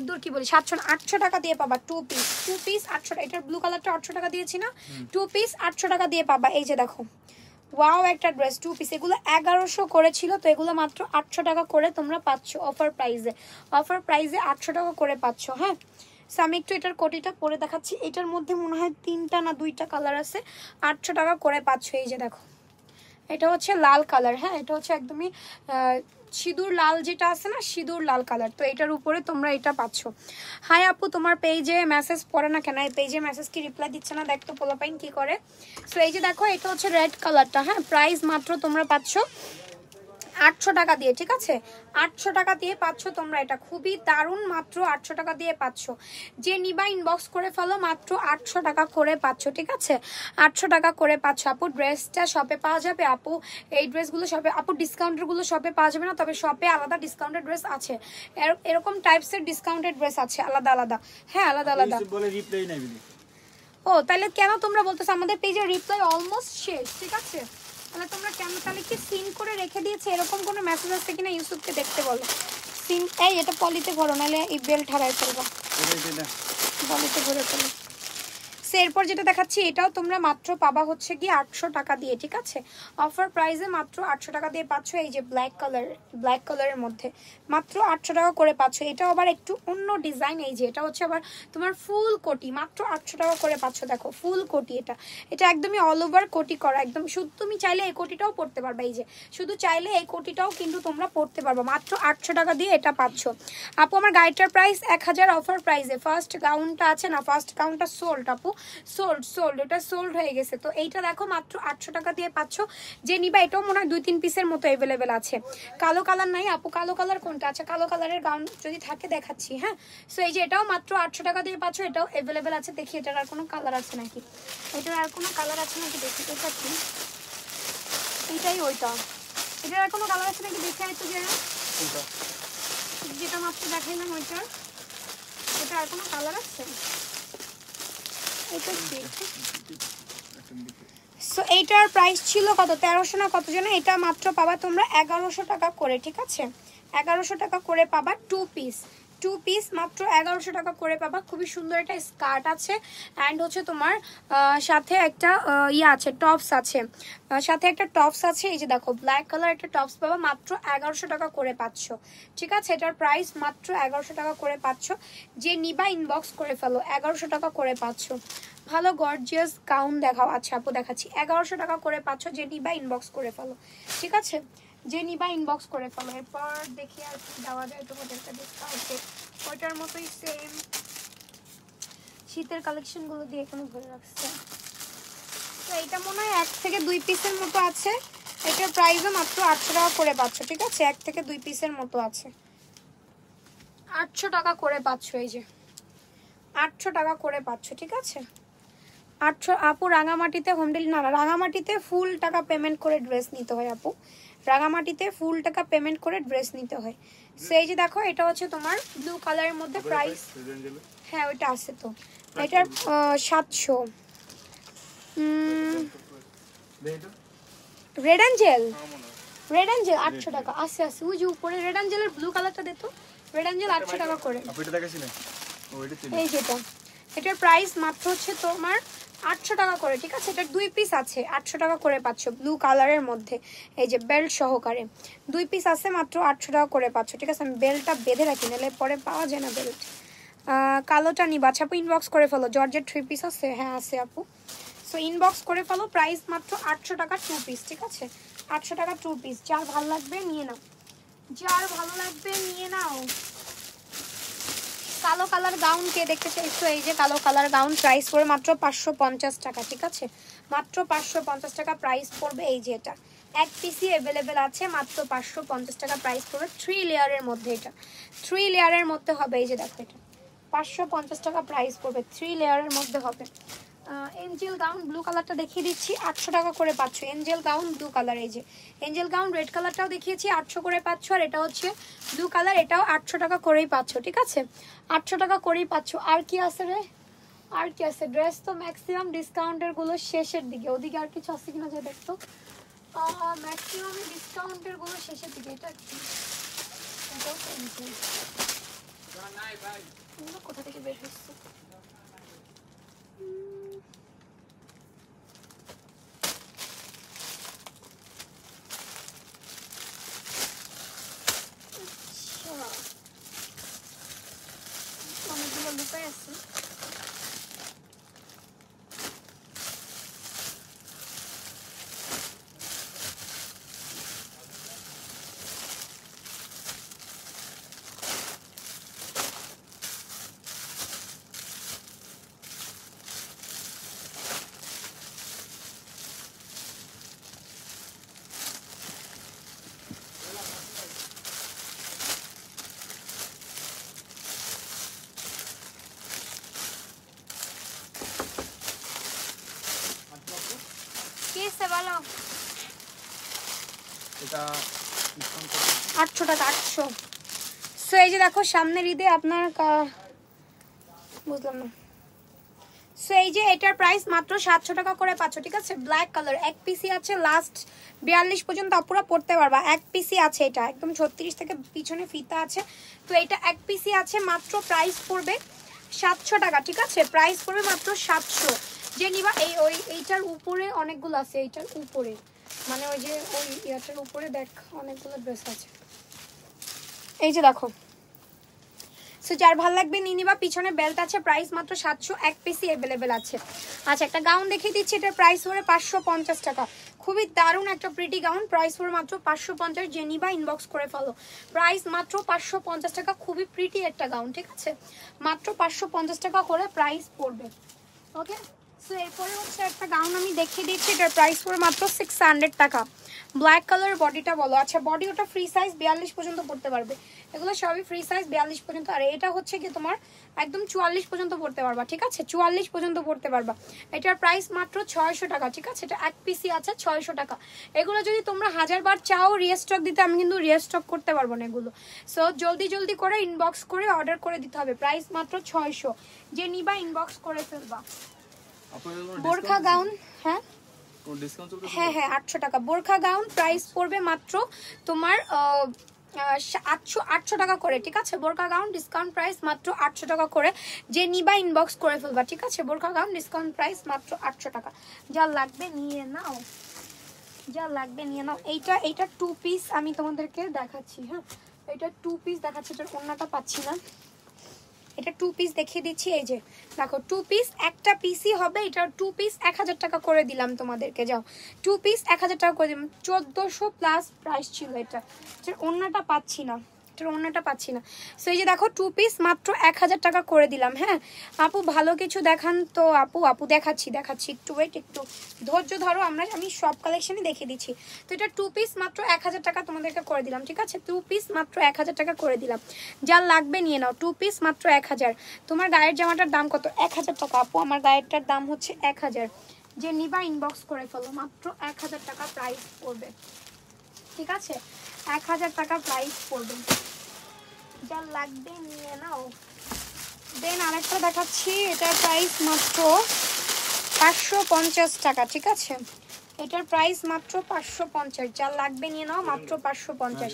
A: দূর কি বলি সাতশো আটশো টাকা দিয়ে পাবা টু পিস টু পিস আটশো এটার ব্লু কালারটা আটশো টাকা দিয়েছি না? টু পিস আটশো টাকা দিয়ে পাবা এই যে দেখো। ওয়াও একটা ড্রেস টু পিস এগুলো এগারোশো করেছিল তো এগুলো মাত্র আটশো টাকা করে তোমরা পাচ্ছ অফার প্রাইসে অফার প্রাইসে আটশো টাকা করে পাচ্ছ হ্যাঁ? সো আমি একটু এটার কোটিটা পরে দেখাচ্ছি। এটার মধ্যে মনে হয় তিনটা না দুইটা কালার আছে। আটশো টাকা করে পাচ্ছ এই যে দেখো। এটা হচ্ছে লাল কালার হ্যাঁ? এটা হচ্ছে একদমই সিঁদুর লাল যেটা আছে না, সিঁদুর লাল কালার তো এটার উপরে তোমরা এটা পাচ্ছ। হাই আপু, তোমার পেজে মেসেজ পড়ে না কেন? এই পেজে মেসেজ কি রিপ্লাই দিচ্ছে না? দেখতো পোলাপাইন কি করে। সো এই যে দেখো, এটা হচ্ছে রেড কালারটা হ্যাঁ? প্রাইস মাত্র তোমরা পাচ্ছ আটশো টাকা দিয়ে ঠিক আছে? আটশো টাকা দিয়ে পাচ্ছ তোমরা এটা। খুবই দারুণ মাত্র আটশো টাকা দিয়ে পাচ্ছ। যে নিবা ইনবক্স করে ফেলো মাত্র আটশো টাকা করে পাচ্ছ ঠিক আছে? আটশো টাকা করে পাচ্ছ। আপু ড্রেসটা শপে পাওয়া যাবে? আপু এই ড্রেসগুলো শপে আপু ডিসকাউন্টেরগুলো শপে পাওয়া যাবে না? তবে শপে আলাদা ডিসকাউন্টেড ড্রেস আছে। এর- এরকম টাইপসের ডিসকাউন্টেড ড্রেস আছে আলাদা আলাদা। হ্যাঁ আলাদা আলাদা। ও তাহলে কেন তোমরা বলতেছো? আমাদের পেজে রিপ্লাই অলমোস্ট শেষ ঠিক আছে? তাহলে তোমরা কেন তাহলে কি সিন করে রেখে দিয়েছে? এরকম কোনো মেসেজ আসছে কিনা ইউসুফকে দেখতে বলো। সিন এই এটা পলিতে ভরো নাহলে এই বেল ঠারায় ফেলব। পলিতে ভরে ফেলো। সো এরপর যেটা দেখাচ্ছি, এটাও তোমরা মাত্র পাবা হচ্ছে গিয়ে আটশো টাকা দিয়ে, ঠিক আছে? অফার প্রাইসে মাত্র আটশো টাকা দিয়ে পাচ্ছ এই যে ব্ল্যাক কালার ব্ল্যাক কালারের মধ্যে। মাত্র আটশো টাকা করে পাচ্ছ। এটা আবার একটু অন্য ডিজাইন এই যে, এটা হচ্ছে আবার তোমার ফুল কোটি, মাত্র আটশো টাকা করে পাচ্ছ। দেখো, ফুল কোটি এটা। এটা একদমই অল ওভার কোটি করা, একদম শুধু তুমি চাইলে এই কোটিটাও পড়তে পারবে এই যে। শুধু চাইলে এই কোটিটাও কিন্তু তোমরা পড়তে পারবে। মাত্র আটশো টাকা দিয়ে এটা পাচ্ছ। আপু, আমার গাড়িটার প্রাইস এক হাজার অফার প্রাইসে ফার্স্ট গাউনটা আছে না? ফার্স্ট গাউনটা সোল্ড আপু। সোল্ড সোল্ড এটা সোল্ড হয়ে গেছে। তো এইটা দেখো মাত্র আটশো টাকা দিয়ে পাচ্ছ। যে নিবা এটাও মনে হয় দুই তিন পিসের মতো অ্যাভেলেবেল আছে। কালো কালার নাই আপু কালো কালার কোনটা? আছে কালো কালারের গাউন যদি থাকে দেখাচ্ছি হ্যাঁ? সো এই যে এটাও মাত্র আটশো টাকা দিয়ে পাচ্ছ এটাও অ্যাভেলেবেল আছে। দেখি এটার আর কোনো কালার আছে নাকি? এটার আর কোনো কালার আছে নাকি? দেখি এটা কি এটাই ওইটা। এটার আর কোনো কালার আছে নাকি? দেখে তো যে যেটা মাত্র দেখাইলাম ওইটার। এটা আর কোনো কালার আছে? সো এইটার প্রাইস ছিল কত? তেরোশো না কত জন এটা মাত্র পাবা তোমরা এগারোশো টাকা করে, ঠিক আছে? এগারোশো টাকা করে পাবা টু পিস টু পিস মাত্র এগারোশো টাকা করে পাবা। খুবই সুন্দর একটা স্কার্ট আছে। অ্যান্ড হচ্ছে তোমার সাথে একটা ইয়ে আছে টপস আছে। সাথে একটা টপস আছে। এই যে দেখো ব্ল্যাক কালার একটা টপস পাবা, মাত্র এগারোশো টাকা করে পাচ্ছ। ঠিক আছে? এটার প্রাইস মাত্র এগারোশো টাকা করে পাচ্ছ। যে নিবা ইনবক্স করে ফেলো, এগারোশো টাকা করে পাচ্ছ। ভালো গর্জিয়াস গাউন দেখাও। আচ্ছা আপু দেখাচ্ছি। এগারোশো টাকা করে পাচ্ছ, যে নিবা ইনবক্স করে ফেলো। ঠিক আছে? যে নিবা ইনবক্স করে ফেলো এরপর দেখি আর কি দেওয়া যায় তোমাদেরকে ডিসকাউন্টে ওইটার মতোই সেম শীতের কালেকশনগুলো দিয়ে এখানে ভরে রাখছে। তো এটা মনে হয় এক থেকে দুই পিসের মতো আছে। এটার প্রাইসও মাত্র আটশো টাকা করে পাচ্ছ, ঠিক আছে? এক থেকে দুই পিসের মতো আছে। আটশো টাকা করে পাচ্ছ এই যে। আটশো টাকা করে পাচ্ছ, ঠিক আছে? আটশো, আপু রাঙামাটিতে হোম ডেলি না না রাঙামাটিতে ফুল টাকা পেমেন্ট করে ড্রেস নিতে হয়, আপু। রাঙামাটিতে ফুল টাকা পেমেন্ট করে ড্রেস নিতে হয়। সেই যে দেখো এটা হচ্ছে তোমার ব্লু কালারের মধ্যে প্রাইস হ্যাঁ ওইটা আছে তো। এটার সাতশো। রেড অ্যাঞ্জেল রেড অ্যাঞ্জেল আটশো টাকা। আছে আছে। ওই যে উপরে রেড অ্যাঞ্জেলের ব্লু কালারটা দে তো। রেড অ্যাঞ্জেল আটশো টাকা করে। এই যেটা। এটার প্রাইস মাত্র হচ্ছে তোমার আটশো টাকা করে, ঠিক আছে? এটা দুই পিস আছে, আটশো টাকা করে পাচ্ছ ব্লু কালারের মধ্যে। এই যে বেল্ট সহকারে। দুই পিস আছে মাত্র আটশো টাকা করে পাচ্ছ, ঠিক আছে? আমি বেল্টটা বেঁধে রাখি, নাহলে পরে পাওয়া যায় না বেল্ট কালোটা নিবা আচ্ছা আপু ইনবক্স করে ফেলো। জর্জের থ্রি পিস আছে? হ্যাঁ আছে, আপু। সো ইনবক্স করে ফেলো প্রাইস মাত্র আটশো টাকা টু পিস ঠিক আছে? আটশো টাকা টু পিস যার ভালো লাগবে নিয়ে নাও। যার ভালো লাগবে নিয়ে নাও। কালো কালার গাউন কে দেখতে চাইছো? এই যে কালো কালার গাউন প্রাইস পড়বে মাত্র পাঁচশো পঞ্চাশ টাকা, ঠিক আছে? মাত্র পাঁচশো পঞ্চাশ টাকা প্রাইস পড়বে এই যে এটা। এক পিসি অ্যাভেলেবেল আছে, মাত্র পাঁচশো পঞ্চাশ টাকা প্রাইস পড়বে থ্রি লেয়ারের মধ্যে এটা। থ্রি লেয়ারের মধ্যে হবে এই যে দেখো এটা। পাঁচশো পঞ্চাশ টাকা প্রাইস পড়বে থ্রি লেয়ারের মধ্যে হবে। এঞ্জেল গাউন ব্লু কালারটা দেখিয়ে দিচ্ছি আটশো টাকা করে পাচ্ছ। এঞ্জেল গাউন ব্লু কালার এই যে। এঞ্জেল গাউন রেড কালারটাও দেখিয়েছি আটশো করে পাচ্ছ। আর এটা হচ্ছে ব্লু কালার এটাও আটশো টাকা করেই পাচ্ছ ঠিক আছে? আটশো টাকা করেই পাচ্ছ। আর কি আছে রে? আর কি আছে? ড্রেস তো ম্যাক্সিমাম ডিসকাউন্টেরগুলো শেষের দিকে। ওদিকে আর কিছু আছে কিনা যে দেখতো? ম্যাক্সিমাম ডিসকাউন্টেরগুলো শেষের দিকে। এটা কোথা থেকে বের হচ্ছে আচ্ছা অনেকগুলো লুকাই আছে কি আছে বলো
B: এটা ডিসকাউন্ট কত
A: আটশো টাকা, আটশো। সো এই যে দেখো, সামনের ঈদে আপনার বুঝলাম না। সো এই যে এটার প্রাইস মাত্র সাতশো টাকা করে পাচ্ছ, ঠিক আছে? ব্ল্যাক কালার এক পিসি আছে লাস্ট বিয়াল্লিশ পর্যন্ত আপুরা পড়তে পারবা। এক পিসি আছে এটা, একদম ছত্রিশ থেকে পিছনে ফিতা আছে। তো এটা এক পিসি আছে, মাত্র প্রাইস পড়বে সাতশো টাকা, ঠিক আছে? প্রাইস পড়বে মাত্র সাতশো। যে নিবা, এই ওই এইটার উপরে অনেকগুলো আছে, এইটার উপরে। মানে ওই যে ওই ইয়াটার উপরে দেখ অনেকগুলো ড্রেস আছে। এই যে দেখো। সো যার ভালো লাগবে নিয়ে নিবা, পিছনে বেল্ট আছে প্রাইস মাত্র সাতশো, এক পিসি অ্যাভেলেবেল আছে। আচ্ছা একটা গাউন দেখিয়ে দিচ্ছি, এটার প্রাইস পড়ে পাঁচশো পঞ্চাশ টাকা। খুবই দারুণ একটা প্রিটি গাউন প্রাইস পড়ে মাত্র পাঁচশো পঞ্চাশ, যে নিবা ইনবক্স করে ফেলো। প্রাইস মাত্র পাঁচশো পঞ্চাশ টাকা, খুবই প্রিটি একটা গাউন ঠিক আছে? মাত্র পাঁচশো পঞ্চাশ টাকা করে প্রাইস পড়বে। ওকে সো এরপরে হচ্ছে একটা গাউন আমি দেখিয়ে দিচ্ছি প্রাইস মাত্র সিক্স হান্ড্রেড টাকা। ব্ল্যাক বডিটা বলো। আচ্ছা বডি ওটা ফ্রি সাইজ বিয়াল্লিশ পর্যন্ত পড়তে পারবে। এগুলো সবই ফ্রি সাইজ বিয়াল্লিশ পর্যন্ত। আর এটা হচ্ছে কি তোমার একদম চুয়াল্লিশ পর্যন্ত পড়তে পারবা, ঠিক আছে? চুয়াল্লিশ পর্যন্ত পড়তে পারবা। এটার প্রাইস মাত্র ছয়শো টাকা, ঠিক আছে? এটা এক পিসি আছে ছয়শো টাকা। এগুলো যদি তোমরা হাজার বার চাও রিস্টক দিতে, আমি কিন্তু রিস্টক করতে পারব না এগুলো। সো জলদি জলদি করে ইনবক্স করে অর্ডার করে দিতে হবে। প্রাইস মাত্র ছয়শো। যে নিবা ইনবক্স করে ফেলবা। বোরখা গাউন হ্যাঁ? হ্যাঁ হ্যাঁ আটশো টাকা। বোরখা গাউন প্রাইস পড়বে মাত্র তোমার আটশো আটশো টাকা করে ঠিক আছে? বোরখা গাউন ডিসকাউন্ট প্রাইস মাত্র আটশো টাকা করে। যে নিবা ইনবক্স করে ফেলবা ঠিক আছে? বোরখা গাউন ডিসকাউন্ট প্রাইস মাত্র আটশো টাকা। যা লাগবে নিয়ে নাও। যা লাগবে নিয়ে নাও। এইটা এইটা টু পিস আমি তোমাদেরকে দেখাচ্ছি হ্যাঁ? এটা টু পিস দেখাচ্ছি এটার অন্যটা পাচ্ছি না। এটা টু পিস দেখিয়ে দিচ্ছি, এই যে, দেখো টু পিস একটা পিসই হবে, এটা টু পিস এক হাজার টাকা করে দিলাম তোমাদেরকে, যাও। টু পিস এক হাজার টাকা করে দিলাম, চোদ্দোশো প্লাস প্রাইস ছিল এটা। অন্যটা পাচ্ছি না। এটার অন্যটা পাচ্ছি না। সো এই যে দেখো টু পিস মাত্র এক হাজার টাকা করে দিলাম হ্যাঁ? আপু, ভালো কিছু দেখান তো, আপু। আপু, দেখাচ্ছি দেখাচ্ছি। একটু ওয়েট একটু। ধৈর্য ধরো, আমরা আমি সব কালেকশনই দেখিয়ে দিচ্ছি। তো এটা টু পিস মাত্র এক হাজার টাকা তোমাদেরকে করে দিলাম, ঠিক আছে? টু পিস মাত্র এক হাজার টাকা করে দিলাম। যার লাগবে নিয়ে নাও টু পিস মাত্র এক হাজার। তোমার গায়ের জামাটার দাম কত? এক হাজার টাকা। আপু, আমার গায়েরটার দাম হচ্ছে এক হাজার। যে নিবা ইনবক্স করে ফেলো, মাত্র এক হাজার টাকা প্রাইস পড়বে। ঠিক আছে? এক হাজার টাকা প্রাইস পড়বে। যা লাগবে নিয়ে নাও। দেন আরেকটা দেখাচ্ছি এটার প্রাইস মাত্র পাঁচশো পঞ্চাশ টাকা ঠিক আছে? এটার প্রাইস মাত্র পাঁচশো পঞ্চাশ যা লাগবে নিয়ে নাও মাত্র পাঁচশো পঞ্চাশ।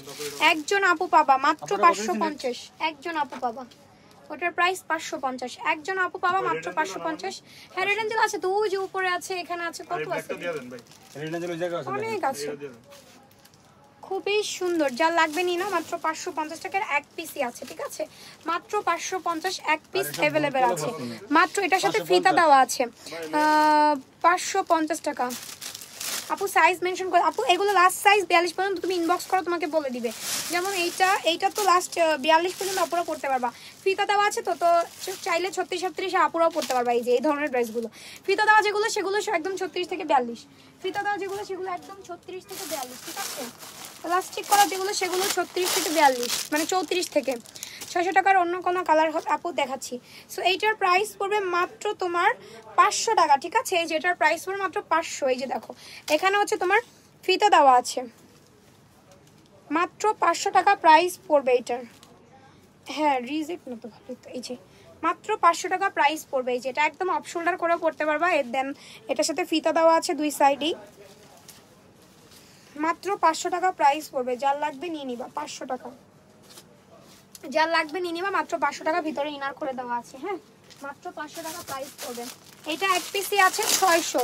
A: একজন আপু পাবা মাত্র পাঁচশো পঞ্চাশ। একজন আপু পাবা। ওটার প্রাইস পাঁচশো পঞ্চাশ। একজন আপু পাবা মাত্র পাঁচশো পঞ্চাশ। হ্যাঁ রেড আছে তো ওই যে উপরে আছে এখানে আছে কত আছে? অনেক আছে। খুবই সুন্দর। যা লাগবে নিনা মাত্র পাঁচশো পঞ্চাশ টাকার এক পিসই আছে ঠিক আছে? মাত্র পাঁচশো পঞ্চাশ এক পিস অ্যাভেলেবেল আছে। মাত্র এটার সাথে
C: 550
A: ফিতা দেওয়া আছে। পাঁচশো পঞ্চাশ টাকা। আপু সাইজ মেনশন করে আপু এগুলো লাস্ট সাইজ বিয়াল্লিশ পর্যন্ত তুমি ইনবক্স করো তোমাকে বলে দিবে। যেমন এইটা এইটা তো লাস্ট বিয়াল্লিশ পর্যন্ত আপুরা করতে পারবা। ফিতা দেওয়া আছে তো তো চাইলে ছত্রিশ ছত্রিশে আপুরাও পড়তে পারবা এই যে, এই ধরনের ড্রেসগুলো। ফিতা দেওয়া যেগুলো, সেগুলো একদম ছত্রিশ থেকে বিয়াল্লিশ। ফিতা দেওয়া যেগুলো, সেগুলো একদম ছত্রিশ থেকে বিয়াল্লিশ, ঠিক আছে? প্লাস্টিক করা যেগুলো, সেগুলো ছত্রিশ থেকে বিয়াল্লিশ মানে চৌত্রিশ থেকে। ছশো টাকার অন্য কোনো কালার আপু দেখাচ্ছি। সো এইটার প্রাইস পড়বে মাত্র তোমার পাঁচশো টাকা, ঠিক আছে? এই যে এটার প্রাইস পড়বে মাত্র পাঁচশো, এই যে দেখো। এখানে হচ্ছে তোমার ফিতা দেওয়া আছে। মাত্র পাঁচশো টাকা প্রাইস পড়বে এইটার। হ্যাঁ রিজেক্ট না তো ভালোই তো। এই যে, মাত্র পাঁচশো টাকা প্রাইস পড়বে। এই যে, এটা একদম অফ শোল্ডার করে পড়তে পারবা। এর দেন এটার সাথে ফিতা দেওয়া আছে দুই সাইডেই মাত্র পাঁচশো টাকা প্রাইস পড়বে। যার লাগবে নিয়ে নিবা, পাঁচশো টাকা। যার লাগবে নিয়ে নিবা, মাত্র পাঁচশো টাকা ভিতরে ইনার করে দেওয়া আছে হ্যাঁ? মাত্র পাঁচশো টাকা প্রাইস পড়বে। এটা এক পিসি আছে ছয়শো।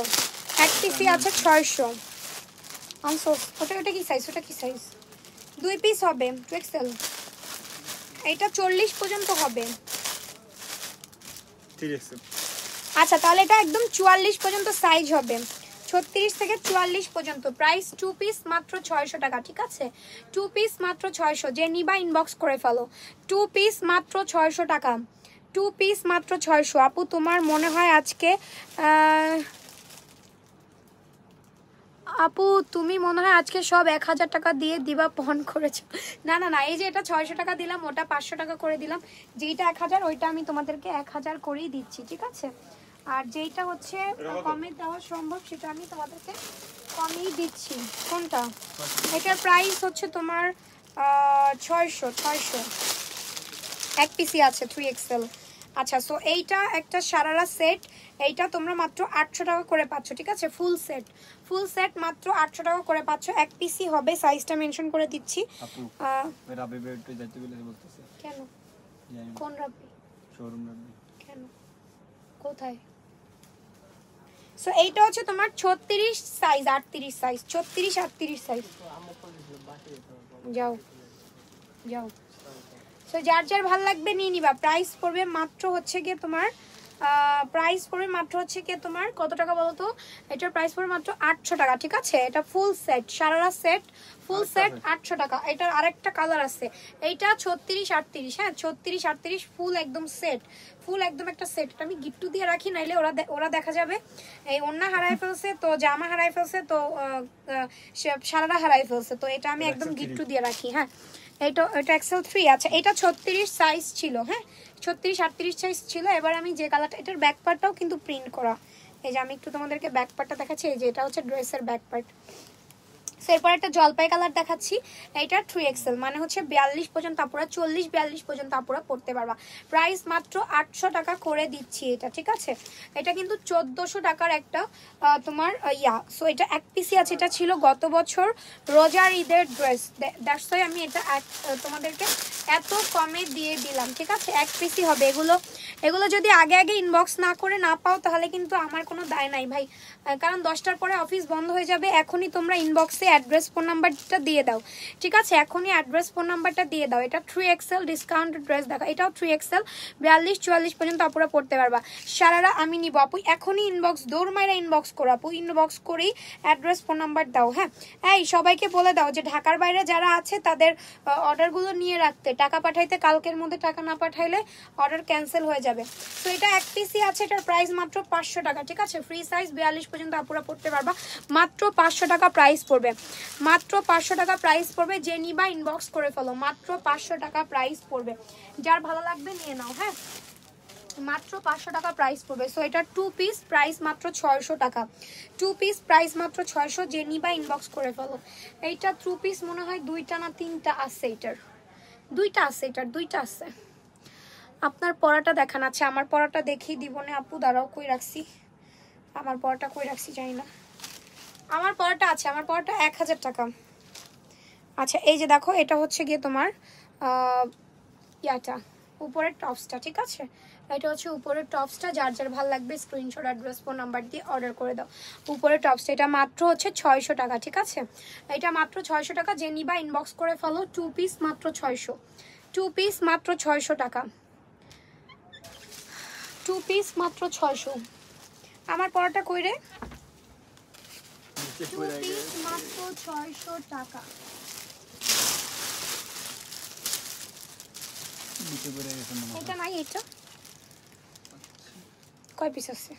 A: এক পিসি আছে ছয়শো। ওটা ওটা কি সাইজ ওটা কি সাইজ দুই পিস হবে টু এক্সেল এটা চল্লিশ পর্যন্ত হবে।
B: ঠিক আছে।
A: আচ্ছা তাহলে এটা একদম চুয়াল্লিশ পর্যন্ত সাইজ হবে। ছত্রিশ থেকে চুয়াল্লিশ পর্যন্ত। প্রাইস টু পিস মাত্র ছয়শো টাকা ঠিক আছে? টু পিস মাত্র ছয়শো। যে নিবা ইনবক্স করে ফেলো। টু পিস মাত্র ছয়শো টাকা। টু পিস মাত্র ছয়শো। আপু তোমার মনে হয় আজকে আপু তুমি মনে হয় আজকে সব এক হাজার টাকা দিয়ে দিবা পণ করেছ। না না না এই যে এটা ছয়শো টাকা দিলাম ওটা পাঁচশো টাকা করে দিলাম। যেইটা এক হাজার ওইটা আমি তোমাদেরকে এক হাজার করেই দিচ্ছি ঠিক আছে? আর যেইটা হচ্ছে কমে দেওয়া সম্ভব সেটা আমি তোমাদেরকে কমেই দিচ্ছি। কোনটা? এটার প্রাইস হচ্ছে তোমার ছয়শো ছয়শো। এক পিসি আছে থ্রি এক্সেল আচ্ছা সো এইটা একটা সারারা সেট এইটা তোমরা মাত্র আটশো টাকা করে পাচ্ছ ঠিক আছে? ফুল সেট ফুল সেট মাত্র আটশো টাকা করে পাচ্ছ। এক পিসি হবে সাইজটা মেনশন করে দিচ্ছি। কেন? কোন রাব্বি
C: শোরুম রাবে।
A: কেন? কোথায়? সো এইটা হচ্ছে তোমার ছত্রিশ সাইজ আটত্রিশ সাইজ ছত্রিশ আটত্রিশ সাইজ যাও যাও। সো যার যার ভালো লাগবে নিয়ে নিবা। প্রাইস পড়বে মাত্র হচ্ছে গিয়ে তোমার প্রাইস পড়বে মাত্র হচ্ছে কি তোমার? কত টাকা বলো তো? এটার প্রাইস পড়বে মাত্র আটশো টাকা ঠিক আছে? এটা full set sharara set full set আটশো টাকা। এটার আরেকটা কালার আছে। এইটা ছত্রিশ আটত্রিশ হ্যাঁ? ছত্রিশ আটত্রিশ ফুল একদম সেট ফুল একদম একটা সেট আমি গিফটু দিয়ে রাখি নাইলে ওরা ওরা দেখা যাবে। এই অন্য হারাই ফেলছে তো জামা হারাই ফেলছে তো সারারা হারাই ফেলছে তো এটা আমি একদম গিফটু দিয়ে রাখি হ্যাঁ? এটা এটা এক্সেল থ্রি আছে এটা ছত্রিশ সাইজ ছিল হ্যাঁ? ছত্রিশ, আটত্রিশ সাইজ ছিল। এবার আমি যে কালারটা এটার ব্যাক পার্টটাও কিন্তু প্রিন্ট করা। এই যে আমি একটু তোমাদেরকে ব্যাক পার্টটা দেখাচ্ছি, এই যে এটা হচ্ছে ড্রেসের ব্যাক পার্ট সো এরপর একটা জলপাই কালার দেখাচ্ছি। এটা থ্রি এক্সেল মানে হচ্ছে বিয়াল্লিশ পর্যন্ত আপুরা, চল্লিশ বিয়াল্লিশ পর্যন্ত আপুরা পড়তে পারবা। প্রাইস মাত্র আটশো টাকা করে দিচ্ছি এটা, ঠিক আছে? এটা কিন্তু চোদ্দোশো টাকার একটা তোমার ইয়া। সো এটা এক পিসি আছে, এটা ছিল গত বছর রোজার ঈদের ড্রেস দ্যাটস আমি এটা এক- তোমাদেরকে এত কমে দিয়ে দিলাম, ঠিক আছে? এক পিসি হবে। এগুলো এগুলো যদি আগে আগে ইনবক্স না করে না পাও, তাহলে কিন্তু আমার কোনো দায় নাই ভাই। কারণ দশটার পরে অফিস বন্ধ হয়ে যাবে, এখনই তোমরা ইনবক্সে অ্যাড্রেস ফোন নাম্বারটা দিয়ে দাও। ঠিক আছে? এখনই অ্যাড্রেস ফোন নাম্বারটা দিয়ে দাও। এটা থ্রি এক্সেল ডিসকাউন্ট ড্রেস দেখো, এটাও থ্রি এক্সেল বিয়াল্লিশ, চুয়াল্লিশ পর্যন্ত আপুরা পড়তে পারবা। সারারা আমি নিব। আপু, এখনই ইনবক্স দৌড় মাইরা ইনবক্স করো আপু। ইনবক্স করেই অ্যাড্রেস ফোন নাম্বার দাও হ্যাঁ? এই, সবাইকে বলে দাও যে ঢাকার বাইরে যারা আছে, তাদের অর্ডারগুলো নিয়ে রাখতে। টাকা পাঠাইতে, কালকের মধ্যে টাকা না পাঠাইলে অর্ডার ক্যান্সেল হয়ে যাবে। তো এটা এক পিসি আছে, এটার প্রাইস মাত্র পাঁচশো টাকা। ঠিক আছে? ফ্রি সাইজ বিয়াল্লিশ পর্যন্ত আপুরা পড়তে পারবা। মাত্র পাঁচশো টাকা প্রাইস পড়বে। মাত্র পাঁচশো টাকা প্রাইস পড়বে, যে নিবা ইনবক্স করে ফেলো। মাত্র পাঁচশো টাকা প্রাইস পড়বে। যার ভালো লাগবে নিয়ে নাও হ্যাঁ? মাত্র পাঁচশো টাকা প্রাইস পড়বে। সো এটা টু পিস প্রাইস মাত্র ছয়শো টাকা। টু পিস প্রাইস মাত্র ছয়শো, যে নিবা ইনবক্স করে ফেলো। এইটা টু পিস মনে হয় দুইটা না তিনটা আছে এটার। দুইটা আছে এটার, দুইটা আছে। আপনার পড়াটা দেখান। আছে আমার পড়াটা দেখেই দিব না আপু, দাঁড়াও কই রাখছি। আমার পড়াটা কই রাখছি জানি না। আমার পড়াটা আছে, আমার পড়াটা এক হাজার টাকা। আচ্ছা এই যে দেখো, এটা হচ্ছে গিয়ে তোমার ইয়াটা, উপরের টপসটা, ঠিক আছে? এটা হচ্ছে উপরের টপসটা, যার যার ভালো লাগবে স্ক্রিনশট অ্যাড্রেস ফোন নাম্বার দিয়ে অর্ডার করে দাও। উপরের টপসটা, এটা মাত্র হচ্ছে ছয়শো টাকা, ঠিক আছে? এটা মাত্র ছয়শো টাকা, যে নিবা ইনবক্স করে ফেলো টু পিস মাত্র ছয়শো। টু পিস মাত্র ছয়শো টাকা। টু পিস মাত্র ছয়শো। আমার পরোটা কই রে? মাত্র ছয়শো টাকা। এটা নাই এটা? কয় পিস আছে?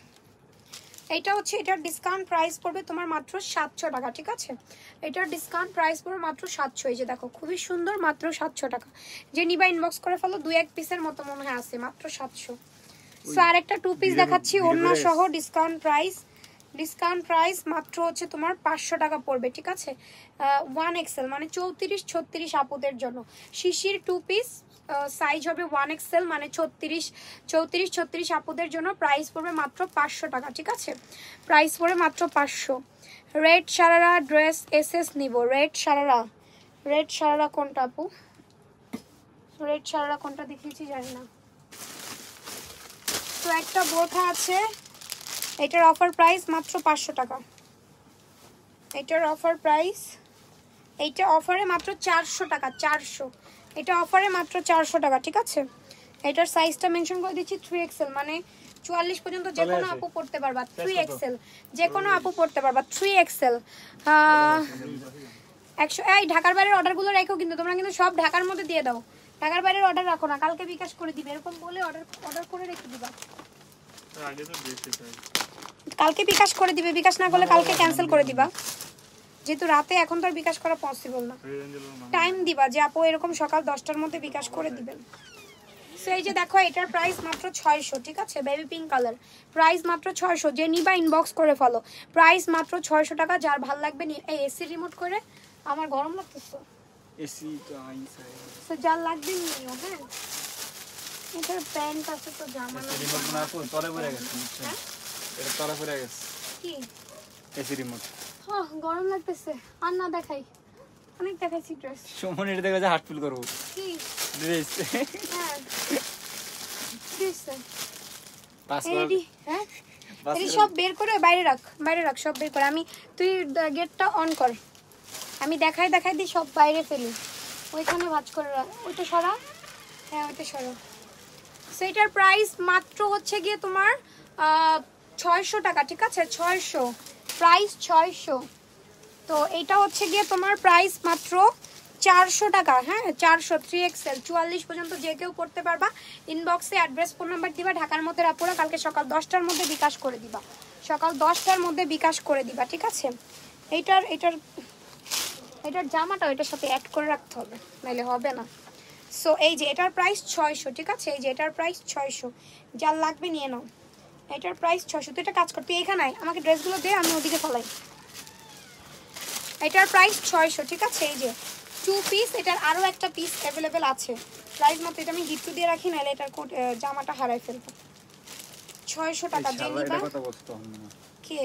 A: এইটা হচ্ছে এটার ডিসকাউন্ট প্রাইস পড়বে তোমার মাত্র সাতশো টাকা ঠিক আছে? এটার ডিসকাউন্ট প্রাইস পড়বে মাত্র সাতশো এই যে দেখো খুবই সুন্দর মাত্র সাতশো টাকা। যে নিবা ইনবক্স করে ফেলো দুই এক পিসের মতো মনে হয় আছে মাত্র সাতশো। সো আর একটা টু পিস দেখাচ্ছি অন্য সহ ডিসকাউন্ট প্রাইস ডিসকাউন্ট প্রাইস মাত্র হচ্ছে তোমার পাঁচশো টাকা পড়বে ঠিক আছে? ওয়ান এক্সেল মানে চৌত্রিশ ছত্রিশ আপুদের জন্য। শিশির টু পিস সাইজ হবে ওয়ান এক্সেল মানে ছত্রিশ চৌত্রিশ ছত্রিশ আপুদের জন্য প্রাইস পড়বে মাত্র পাঁচশো টাকা ঠিক আছে? প্রাইস পড়বে মাত্র পাঁচশো। Red sharara dress S S নিব। রেড সারারা রেড সারারা কোনটা আপু? রেড সারারা কোনটা দেখিয়েছি জানি না। একটা বোরখা আছে এটার অফার প্রাইস মাত্র পাঁচশো টাকা। এটার অফার প্রাইস এইটা অফারে মাত্র চারশো টাকা চারশো। এটা অফারে মাত্র চারশো টাকা ঠিক আছে? এটার সাইজটা মেনশন করে দিচ্ছি থ্রি এক্সেল মানে চুয়াল্লিশ পর্যন্ত যে কোনো আপু পড়তে পারবা থ্রি এক্সেল যে কোনো আপু পড়তে পারবা থ্রি এক্সেল একশো এই ঢাকার বাইরের অর্ডারগুলো রেখো কিন্তু তোমরা কিন্তু সব ঢাকার মধ্যে দিয়ে দাও। ঢাকার বাইরের অর্ডার রাখো না কালকে বিকাশ করে দিবে এরকম বলে অর্ডার অর্ডার করে রেখে দিবা। কালকে বিকাশ করে দিবে বিকাশ না করলে কালকে ক্যান্সেল করে দিবা। যেহেতু রাতে এখন তো আর বিকাশ করা পসিবল না। টাইম দিবা যে আপু এরকম সকাল দশটার মধ্যে বিকাশ করে দিবেন। সো এই যে দেখো এটার প্রাইস মাত্র ছয়শো ঠিক আছে? বেবি পিঙ্ক কালার প্রাইস মাত্র ছয়শো যে নিবা ইনবক্স করে ফলো প্রাইস মাত্র ছয়শো টাকা যার ভালো লাগবে নি এই এসি রিমোট করে আমার গরম লাগতেছে।
B: এসি তো আইনসাইড।
A: সো যার লাগবে নিও হ্যাঁ? এটার প্যান্ট আছে তো জামা না
B: রিমোট আছে তলে পড়ে গেছে
A: হ্যাঁ?
B: এটা তলে পড়ে গেছে।
A: কি?
B: এসি রিমোট
A: হ্যাঁ গরম লাগতেছে। আর না দেখাই। অনেক দেখাইছি ড্রেস
B: সুমন এটা দেখে যে হার্ট ফিল করব।
A: কি?
B: ড্রেস
A: হ্যাঁ। হ্যাঁ? এই সব বের করে বাইরে রাখ বাইরে রাখ সব বের করে। আমি তুই গেটটা অন কর। আমি দেখাই দেখাই দিই, সব বাইরে ফেলি। ওইখানে ভাজ করে ওইটা সরা হ্যাঁ ওইটা সরা সেইটার প্রাইস মাত্র হচ্ছে গিয়ে তোমার ছয়শো টাকা, ঠিক আছে? ছয়শো। প্রাইস ছয়শো। তো এটা হচ্ছে গিয়ে তোমার প্রাইস মাত্র চারশো টাকা। হ্যাঁ চারশো থ্রি এক্সেল চুয়াল্লিশ পর্যন্ত যে কেউ করতে পারবা ইনবক্সে অ্যাড্রেস ফোন নাম্বার দিবা, ঢাকার মধ্যে রাপুরা কালকে সকাল দশটার মধ্যে বিকাশ করে দিবা। সকাল দশটার মধ্যে বিকাশ করে দিবা, ঠিক আছে? এইটার এটার এটার জামাটা এটার সাথে অ্যাড করে রাখতে হবে নাহলে হবে না। সো এই যে এটার প্রাইস ছয়শো ঠিক আছে? এই যে এটার প্রাইস ছয়শো। যার লাগবে নিয়ে নাও। এটার প্রাইস ছয়শো। তুই এটা কাজ কর তুই এখানে আমাকে ড্রেসগুলো দে আমি ওদিকে ফেলাই এটার প্রাইস ছয়শো ঠিক আছে? এই যে টু পিস এটার আরও একটা পিস অ্যাভেলেবেল আছে। প্রাইস মতো এটা আমি গিফট দিয়ে রাখি নাহলে এটার কোট জামাটা হারাই ফেলব। ছয়শো টাকা দিয়ে নিবা। কে?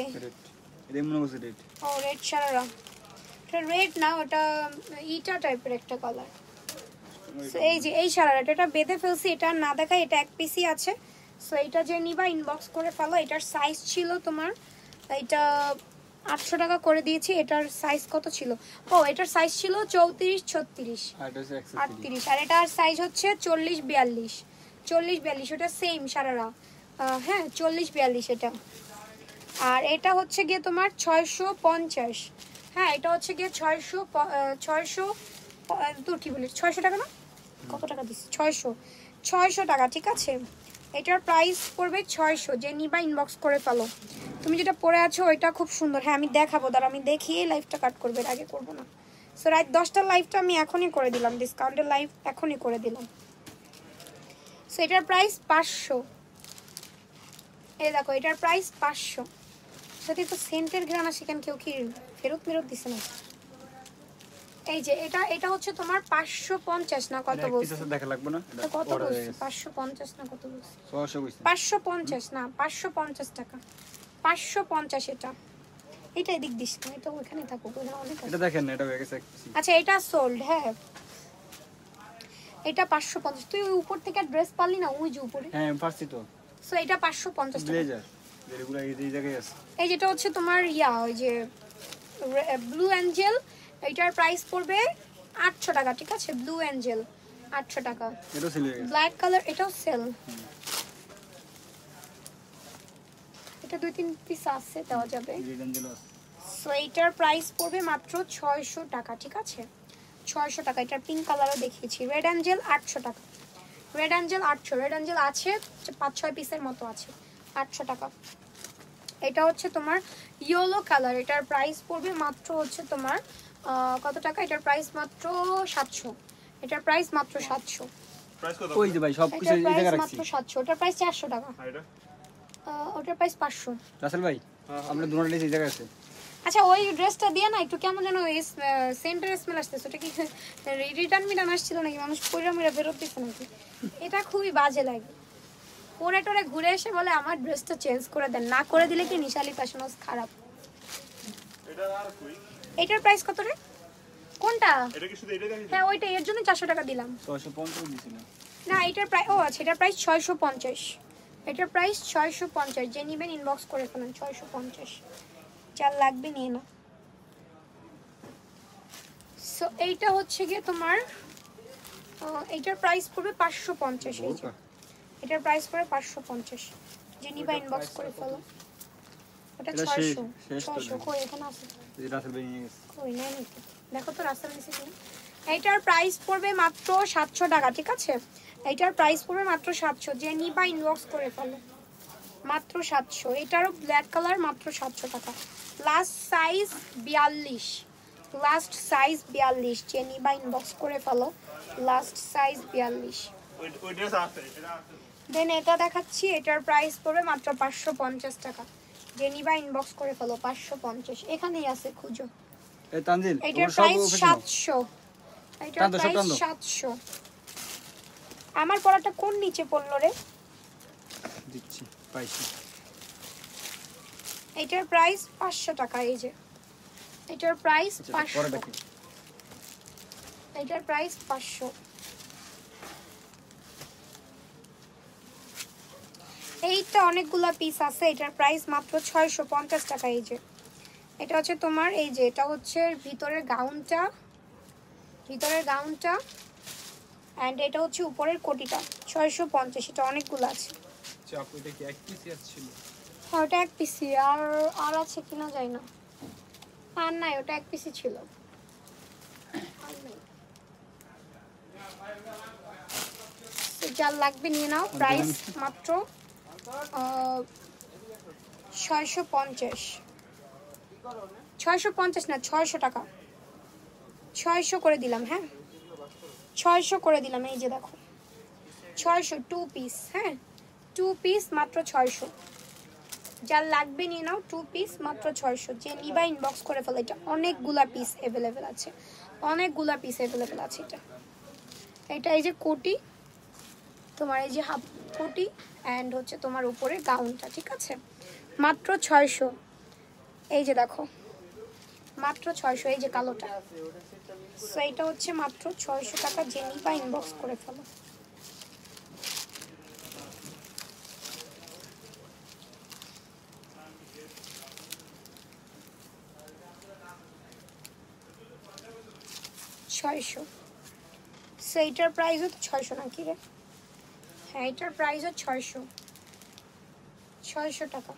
A: ও রেড সারারা। এটা রেড না ওটা ইটা টাইপের একটা কালার সো এই যে এই সারারাটা এটা বেঁধে ফেলছি এটা না দেখায় এটা এক পিসই আছে। সো এটা যে নিবা ইনবক্স করে ফেলো এটার সাইজ ছিল তোমার এটা আটশো টাকা করে দিয়েছি এটার সাইজ কত ছিল? ও এটার সাইজ ছিল চৌত্রিশ ছত্রিশ। আটত্রিশ আর এটার সাইজ হচ্ছে চল্লিশ বিয়াল্লিশ। চল্লিশ বিয়াল্লিশ ওটা সেম সারারা। হ্যাঁ চল্লিশ বিয়াল্লিশ এটা। আর এটা হচ্ছে গিয়ে তোমার ছয়শো পঞ্চাশ। হ্যাঁ এটা হচ্ছে গিয়ে ছয়শো ছয়শো তো কি বলিস? ছয়শো টাকা না? কত টাকা দিচ্ছি ছয়শো। ছয়শো টাকা ঠিক আছে? এটার প্রাইস পড়বে ছয়শো যে নিবা ইনবক্স করে ফেলো। তুমি যেটা পরে আছো ওইটা খুব সুন্দর। হ্যাঁ আমি দেখাবো দাঁড়া আমি দেখিয়ে লাইফটা কাট করবে এর আগে করব না। সো রাত দশটার লাইফটা আমি এখনই করে দিলাম ডিসকাউন্টের লাইফ এখনই করে দিলাম। সো এটার প্রাইস পাঁচশো। এই দেখো এটার প্রাইস পাঁচশো। সাথে তো সেন্টের গ্রানা সেখানে কেউ কি ফেরত মেরত দিছে না। এই যে এটা এটা হচ্ছে তোমার পাঁচশো পঞ্চাশ না কত বলছি?
B: দেখা লাগবে না?
A: তো কত বলছি? পাঁচশো পঞ্চাশ না কত বলছি?
B: ছশো কইছে।
A: পাঁচশো পঞ্চাশ না পাঁচশো পঞ্চাশ টাকা। পাঁচশো পঞ্চাশ এটা। এটা এদিক দিস না এটা ওইখানে থাকুক অনেক আছে।
B: এটা দেখেন এটা হয়ে গেছে
A: আচ্ছা এটা সোল্ড হ্যাঁ এটা পাঁচশো পঞ্চাশ। তুই ওই উপর থেকে ড্রেস পারলি না ওই যে উপরে?
B: হ্যাঁ পারছি তো।
A: সো এটা পাঁচশো পঞ্চাশ টাকা।
B: ব্লেজার যেগুলো এই জায়গায় আছে।
A: এই যেটা হচ্ছে তোমার ইয়া ওই যে ব্লু অ্যাঞ্জেল এটার প্রাইস পড়বে আটশো টাকা ঠিক আছে? ব্লু অ্যাঞ্জেল আটশো টাকা। ব্ল্যাক কালার এটাও সেল এটা দুই তিন পিস আছে দেওয়া যাবে। সো এইটার প্রাইস পড়বে মাত্র ছয়শো টাকা ঠিক আছে? ছয়শো টাকা এটার পিঙ্ক কালারও দেখিয়েছি। রেড অ্যাঞ্জেল আটশো টাকা। রেড অ্যাঞ্জেল আটশো। রেড অ্যাঞ্জেল আছে পাঁচ ছয় পিসের মতো আছে। আটশো টাকা। এটা হচ্ছে তোমার ইয়েলো কালার এটার প্রাইস পড়বে মাত্র হচ্ছে তোমার কত টাকা? এটার প্রাইস মাত্র সাতশো। এটার প্রাইস মাত্র সাতশো।
C: প্রাইস
B: ওই যে ভাই সব কিছু এই জায়গায় রাখছি।
A: মাত্র সাতশো। ওটার প্রাইস টাকা। আহ, ওটার প্রাইস পাঁচশো।
B: রাসেল ভাই আমরা দুটো ড্রেস এই জায়গায় আছে।
A: আচ্ছা ওই ড্রেসটা দিয়ে না একটু কেমন যেন সেন্টার স্মেল আসতেছে। ওটা কি রিটার্ন মিটার্ন আসছিল নাকি? মানুষ পয়রা মিরা নাকি? এটা খুবই বাজে লাগে। পরে টরে ঘুরে এসে বলে আমার ড্রেসটা চেঞ্জ করে দেন। না করে দিলে কি নিশালি ফ্যাশন হাউস খারাপ?
C: এটা আর কই?
A: এটার প্রাইস কত রে? কোনটা?
C: এটা কি শুধু এটা
A: হ্যাঁ ওইটা এর জন্য চারশো টাকা দিলাম।
B: ছশো পঞ্চাশ
A: না এটার প্রাইস ও আচ্ছা এটার প্রাইস ছয়শো পঞ্চাশ। এটার প্রাইস ছয়শো পঞ্চাশ। যে নিবেন ইনবক্স করে ফেলেন ছয়শো পঞ্চাশ। চার লাগবে নিয়ে না সো এইটা হচ্ছে গিয়ে তোমার এইটার প্রাইস পড়বে পাঁচশো পঞ্চাশ এই যে। এটার প্রাইস পড়বে পাঁচশো পঞ্চাশ। যে নিবা ইনবক্স করে ফেলো। ওটা
B: এটা শেষ,
A: ছয়শো
B: শেষ তো
A: ছয়শো।
B: নেই।
A: কই এখানে আছে?
B: এই রাসেল ভাই নিয়ে গেছে।
A: কই নাই দেখো তো রাস্তা কিনা। এইটার প্রাইস পড়বে মাত্র সাতশো টাকা ঠিক আছে? এইটার প্রাইস পড়বে মাত্র সাতশো। যে নিবা ইনবক্স করে ফেলো। মাত্র সাতশো। এটারও ব্ল্যাক কালার মাত্র সাতশো টাকা। লাস্ট সাইজ বিয়াল্লিশ। লাস্ট সাইজ বিয়াল্লিশ। যে নিবা ইনবক্স করে ফেলো। লাস্ট সাইজ বিয়াল্লিশ। দেন এটা দেখাচ্ছি এটার প্রাইস পড়বে মাত্র পাঁচশো পঞ্চাশ টাকা। যে নিবা ইনবক্স করে ফেলো পাঁচশো পঞ্চাশ। এখানেই আছে খুঁজো। এটার প্রাইস সাতশো। এটার প্রাইস আমার পড়াটা কোন নিচে পড়ল রে?
B: দিচ্ছি পাইছি।
A: এটার প্রাইস পাঁচশো টাকা এই যে। এটার প্রাইস
B: আচ্ছা,
A: পাঁচশো। এটার প্রাইস পাঁচশো। এইটা অনেকগুলা পিস আছে এটার প্রাইস মাত্র ছয়শো পঞ্চাশ টাকা এই যে। এটা হচ্ছে তোমার এই যে এটা হচ্ছে ভিতরের গাউনটা ভিতরের গাউনটা অ্যান্ড এটা হচ্ছে উপরের কোটিটা ছয়শো পঞ্চাশ এটা অনেকগুলো আছে।
B: আসছিল
A: হ্যাঁ ওটা এক পিসি আর আর আছে কিনা যায় না। আর নাই ওটা এক পিসি ছিল। যার লাগবে নিয়ে নাও প্রাইস মাত্র ছয়শো পঞ্চাশ। ছয়শো পঞ্চাশ না, ছয়শো টাকা। ছয়শো করে দিলাম হ্যাঁ? ছয়শো করে দিলাম, এই যে দেখো। ছয়শো টু পিস হ্যাঁ? টু পিস মাত্র ছয়শো। যার লাগবে নিয়ে নাও টু পিস মাত্র ছয়শো। যে নিবা ইনবক্স করে ফেলো, এটা অনেকগুলা পিস অ্যাভেলেবেল আছে। অনেকগুলা পিস অ্যাভেলেবেল আছে এটা। এটা এই যে কোটি তোমার এই যে হাফ কোটি অ্যান্ড হচ্ছে তোমার উপরে গাউনটা ঠিক আছে? মাত্র ছয়শো। এই যে দেখো, মাত্র ছয়শো, এই যে কালোটা। সো হচ্ছে মাত্র ছয়শো টাকা যে নিবা ইনবক্স করে ফেলো। ছয়শো। সো এইটার প্রাইসও তো ছয়শো নাকি রে? হ্যাঁ এটার প্রাইসও ছয়শো। ছয়শো টাকা।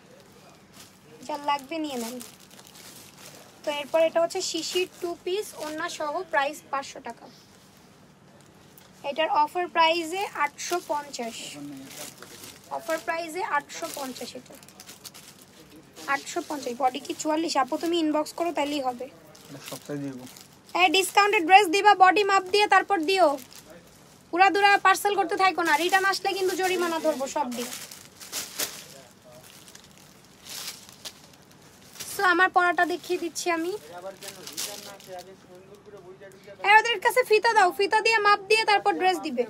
A: যার লাগবে নিয়ে নেন। তো এরপর এটা হচ্ছে শিশির টু পিস অন্য সহ প্রাইস পাঁচশো টাকা। এটার অফার প্রাইসে আটশো পঞ্চাশ। অফার প্রাইসে আটশো পঞ্চাশ এটা। আটশো পঞ্চাশ। বডি কি চুয়াল্লিশ? আপু তুমি ইনবক্স করো তাহলেই হবে। এই ডিসকাউন্টেড ড্রেস দিবা বডি মাপ দিয়ে তারপর দিও। পুরা দুরা পার্সেল করতে থাকো না রিটার্ন আসলে কিন্তু জরিমানা ধরবো সব দিন সো আমার পড়াটা দেখিয়ে দিচ্ছি আমি। এই ওদের কাছে ফিতা দাও, ফিতা দিয়ে মাপ দিয়ে তারপর ড্রেস দিবে।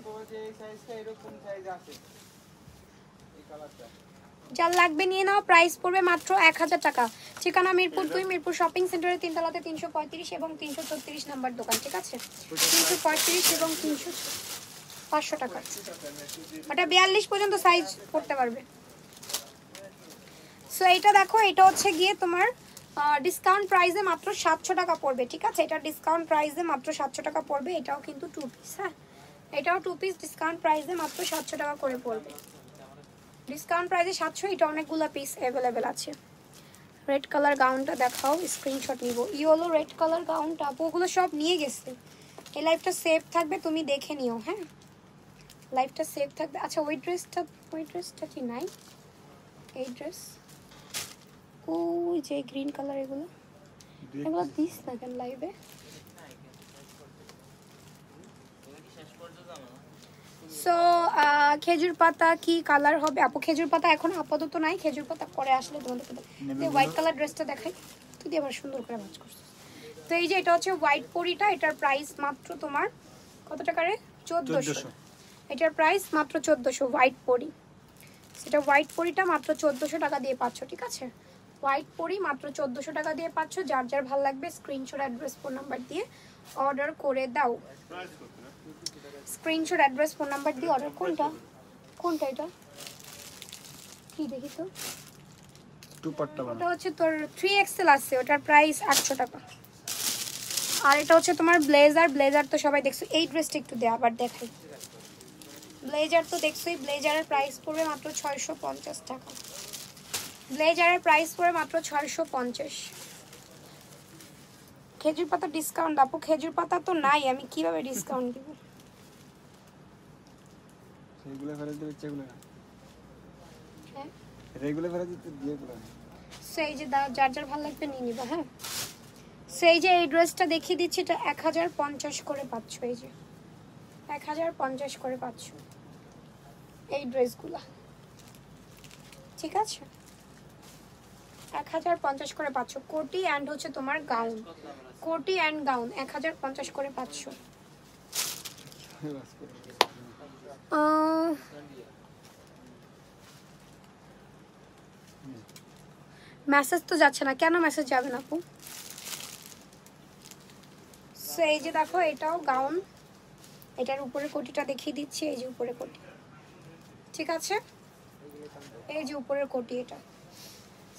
A: যার লাগবে নিয়ে নাও প্রাইস পড়বে মাত্র এক হাজার টাকা। ঠিকানা মিরপুর দুই, মিরপুর শপিং সেন্টারের তিনতলাতে তিনশো পঁয়ত্রিশ এবং তিনশো ছত্রিশ নাম্বার দোকান, ঠিক আছে? তিনশো পঁয়ত্রিশ এবং তিনশো পাঁচশো টাকা ওটা বিয়াল্লিশ পর্যন্ত সাইজ করতে পারবে। সো এইটা দেখো এটা হচ্ছে গিয়ে তোমার ডিসকাউন্ট প্রাইসে মাত্র সাতশো টাকা পড়বে, ঠিক আছে? এটা ডিসকাউন্ট প্রাইসে মাত্র সাতশো টাকা পড়বে, এটাও কিন্তু টু পিস হ্যাঁ? এটাও টু পিস ডিসকাউন্ট প্রাইসে মাত্র সাতশো টাকা করে পড়বে। ডিসকাউন্ট প্রাইসে সাতশো, এটা অনেকগুলো পিস অ্যাভেলেবেল আছে। রেড কালার গাউনটা দেখাও স্ক্রিনশট নিব। ইয়েলো রেড কালার গাউনটা ওগুলো সব নিয়ে গেছে। এই লাইফটা সেভ থাকবে, তুমি দেখে নিও হ্যাঁ? লাইফটা সেভ থাকবে। আচ্ছা ওই ড্রেসটা ওই ড্রেসটা কি নাই? এই ড্রেস ওই যে গ্রিন কালার এগুলো। এগুলো দিস না কেন লাইভে সো খেজুর পাতা কি কালার হবে? আপু খেজুর পাতা এখন আপাতত নাই। খেজুর পাতা পরে আসলে তোমাদেরকে
B: নেবে
A: হোয়াইট কালার ড্রেসটা দেখাই। তুই আবার সুন্দর করে ভাজ করছিস। তো এই যে এটা হচ্ছে হোয়াইট পরিটা এটার প্রাইস মাত্র তোমার কত টাকা রে? চোদ্দোশো।
B: 1400
A: এটার প্রাইস মাত্র চোদ্দোশো হোয়াইট পরি। সেটা হোয়াইট পরিটা মাত্র চোদ্দোশো টাকা দিয়ে পাচ্ছ ঠিক আছে? হোয়াইট পরি মাত্র চোদ্দোশো টাকা দিয়ে পাচ্ছ যার যার ভালো লাগবে স্ক্রিনশট অ্যাড্রেস ফোন নাম্বার দিয়ে অর্ডার করে দাও। স্ক্রিনশট অ্যাড্রেস ফোন নাম্বার দিয়ে অর্ডার কোনটা? কোনটা এটা? কি দেখি তো? ওটা হচ্ছে তোর থ্রি এক্সেল আছে ওটার প্রাইস আটশো টাকা। আর এটা হচ্ছে তোমার ব্লেজার ব্লেজার তো সবাই দেখছ এই ড্রেসটা একটু দে আবার দেখাই। ব্লেজার তো দেখছোই ব্লেজারের প্রাইস পড়বে মাত্র ছয়শো পঞ্চাশ টাকা। ব্লেজারের প্রাইস পড়বে মাত্র ছয়শো পঞ্চাশ। খেজুর পাতা ডিসকাউন্ট আপু খেজুর পাতা তো নাই আমি কীভাবে ডিসকাউন্ট দিব?
B: ফেরত
A: হ্যাঁ?
B: রেগুলো ফেরত দিতে দিয়ে গুলো
A: সেই যে যার যার ভালো লাগবে নিয়ে নিবা হ্যাঁ? সেই যে এই ড্রেসটা দেখিয়ে দিচ্ছি এটা এক হাজার পঞ্চাশ করে পাচ্ছ এই যে। এক হাজার পঞ্চাশ করে পাচ্ছ। এই ড্রেসগুলা। ঠিক আছে? এক হাজার পঞ্চাশ করে পাচ্ছ কোটি অ্যান্ড হচ্ছে তোমার গাউন কোটি অ্যান্ড গাউন এক হাজার পঞ্চাশ করে পাচ্ছ মেসেজ তো যাচ্ছে না। কেন মেসেজ যাবে না আপু? এই যে দেখো, এটাও গাউন এটার উপরে কোটিটা দেখিয়ে দিচ্ছি, এই যে উপরে কোটি। ঠিক আছে? এই যে উপরের কোটি এটা।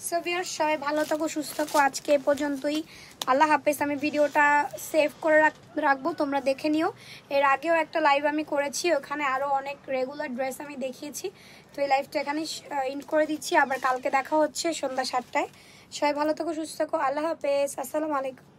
A: সো ভিউয়ার্স সবাই ভালো থাকো, সুস্থ থাকো। আজকে এ পর্যন্তই। আল্লাহ হাফেজ, আমি ভিডিওটা সেভ করে রাখ- রাখব, তোমরা দেখে নিও। এর আগেও একটা লাইভ আমি করেছি, ওখানে আরও অনেক রেগুলার ড্রেস আমি দেখিয়েছি। তো এই লাইভটা এখানে ইন করে দিচ্ছি। আবার কালকে দেখা হচ্ছে সন্ধ্যা সাতটায়। সবাই ভালো থাকো, সুস্থ থাকো। আল্লাহ হাফেজ, আসসালামু আলাইকুম।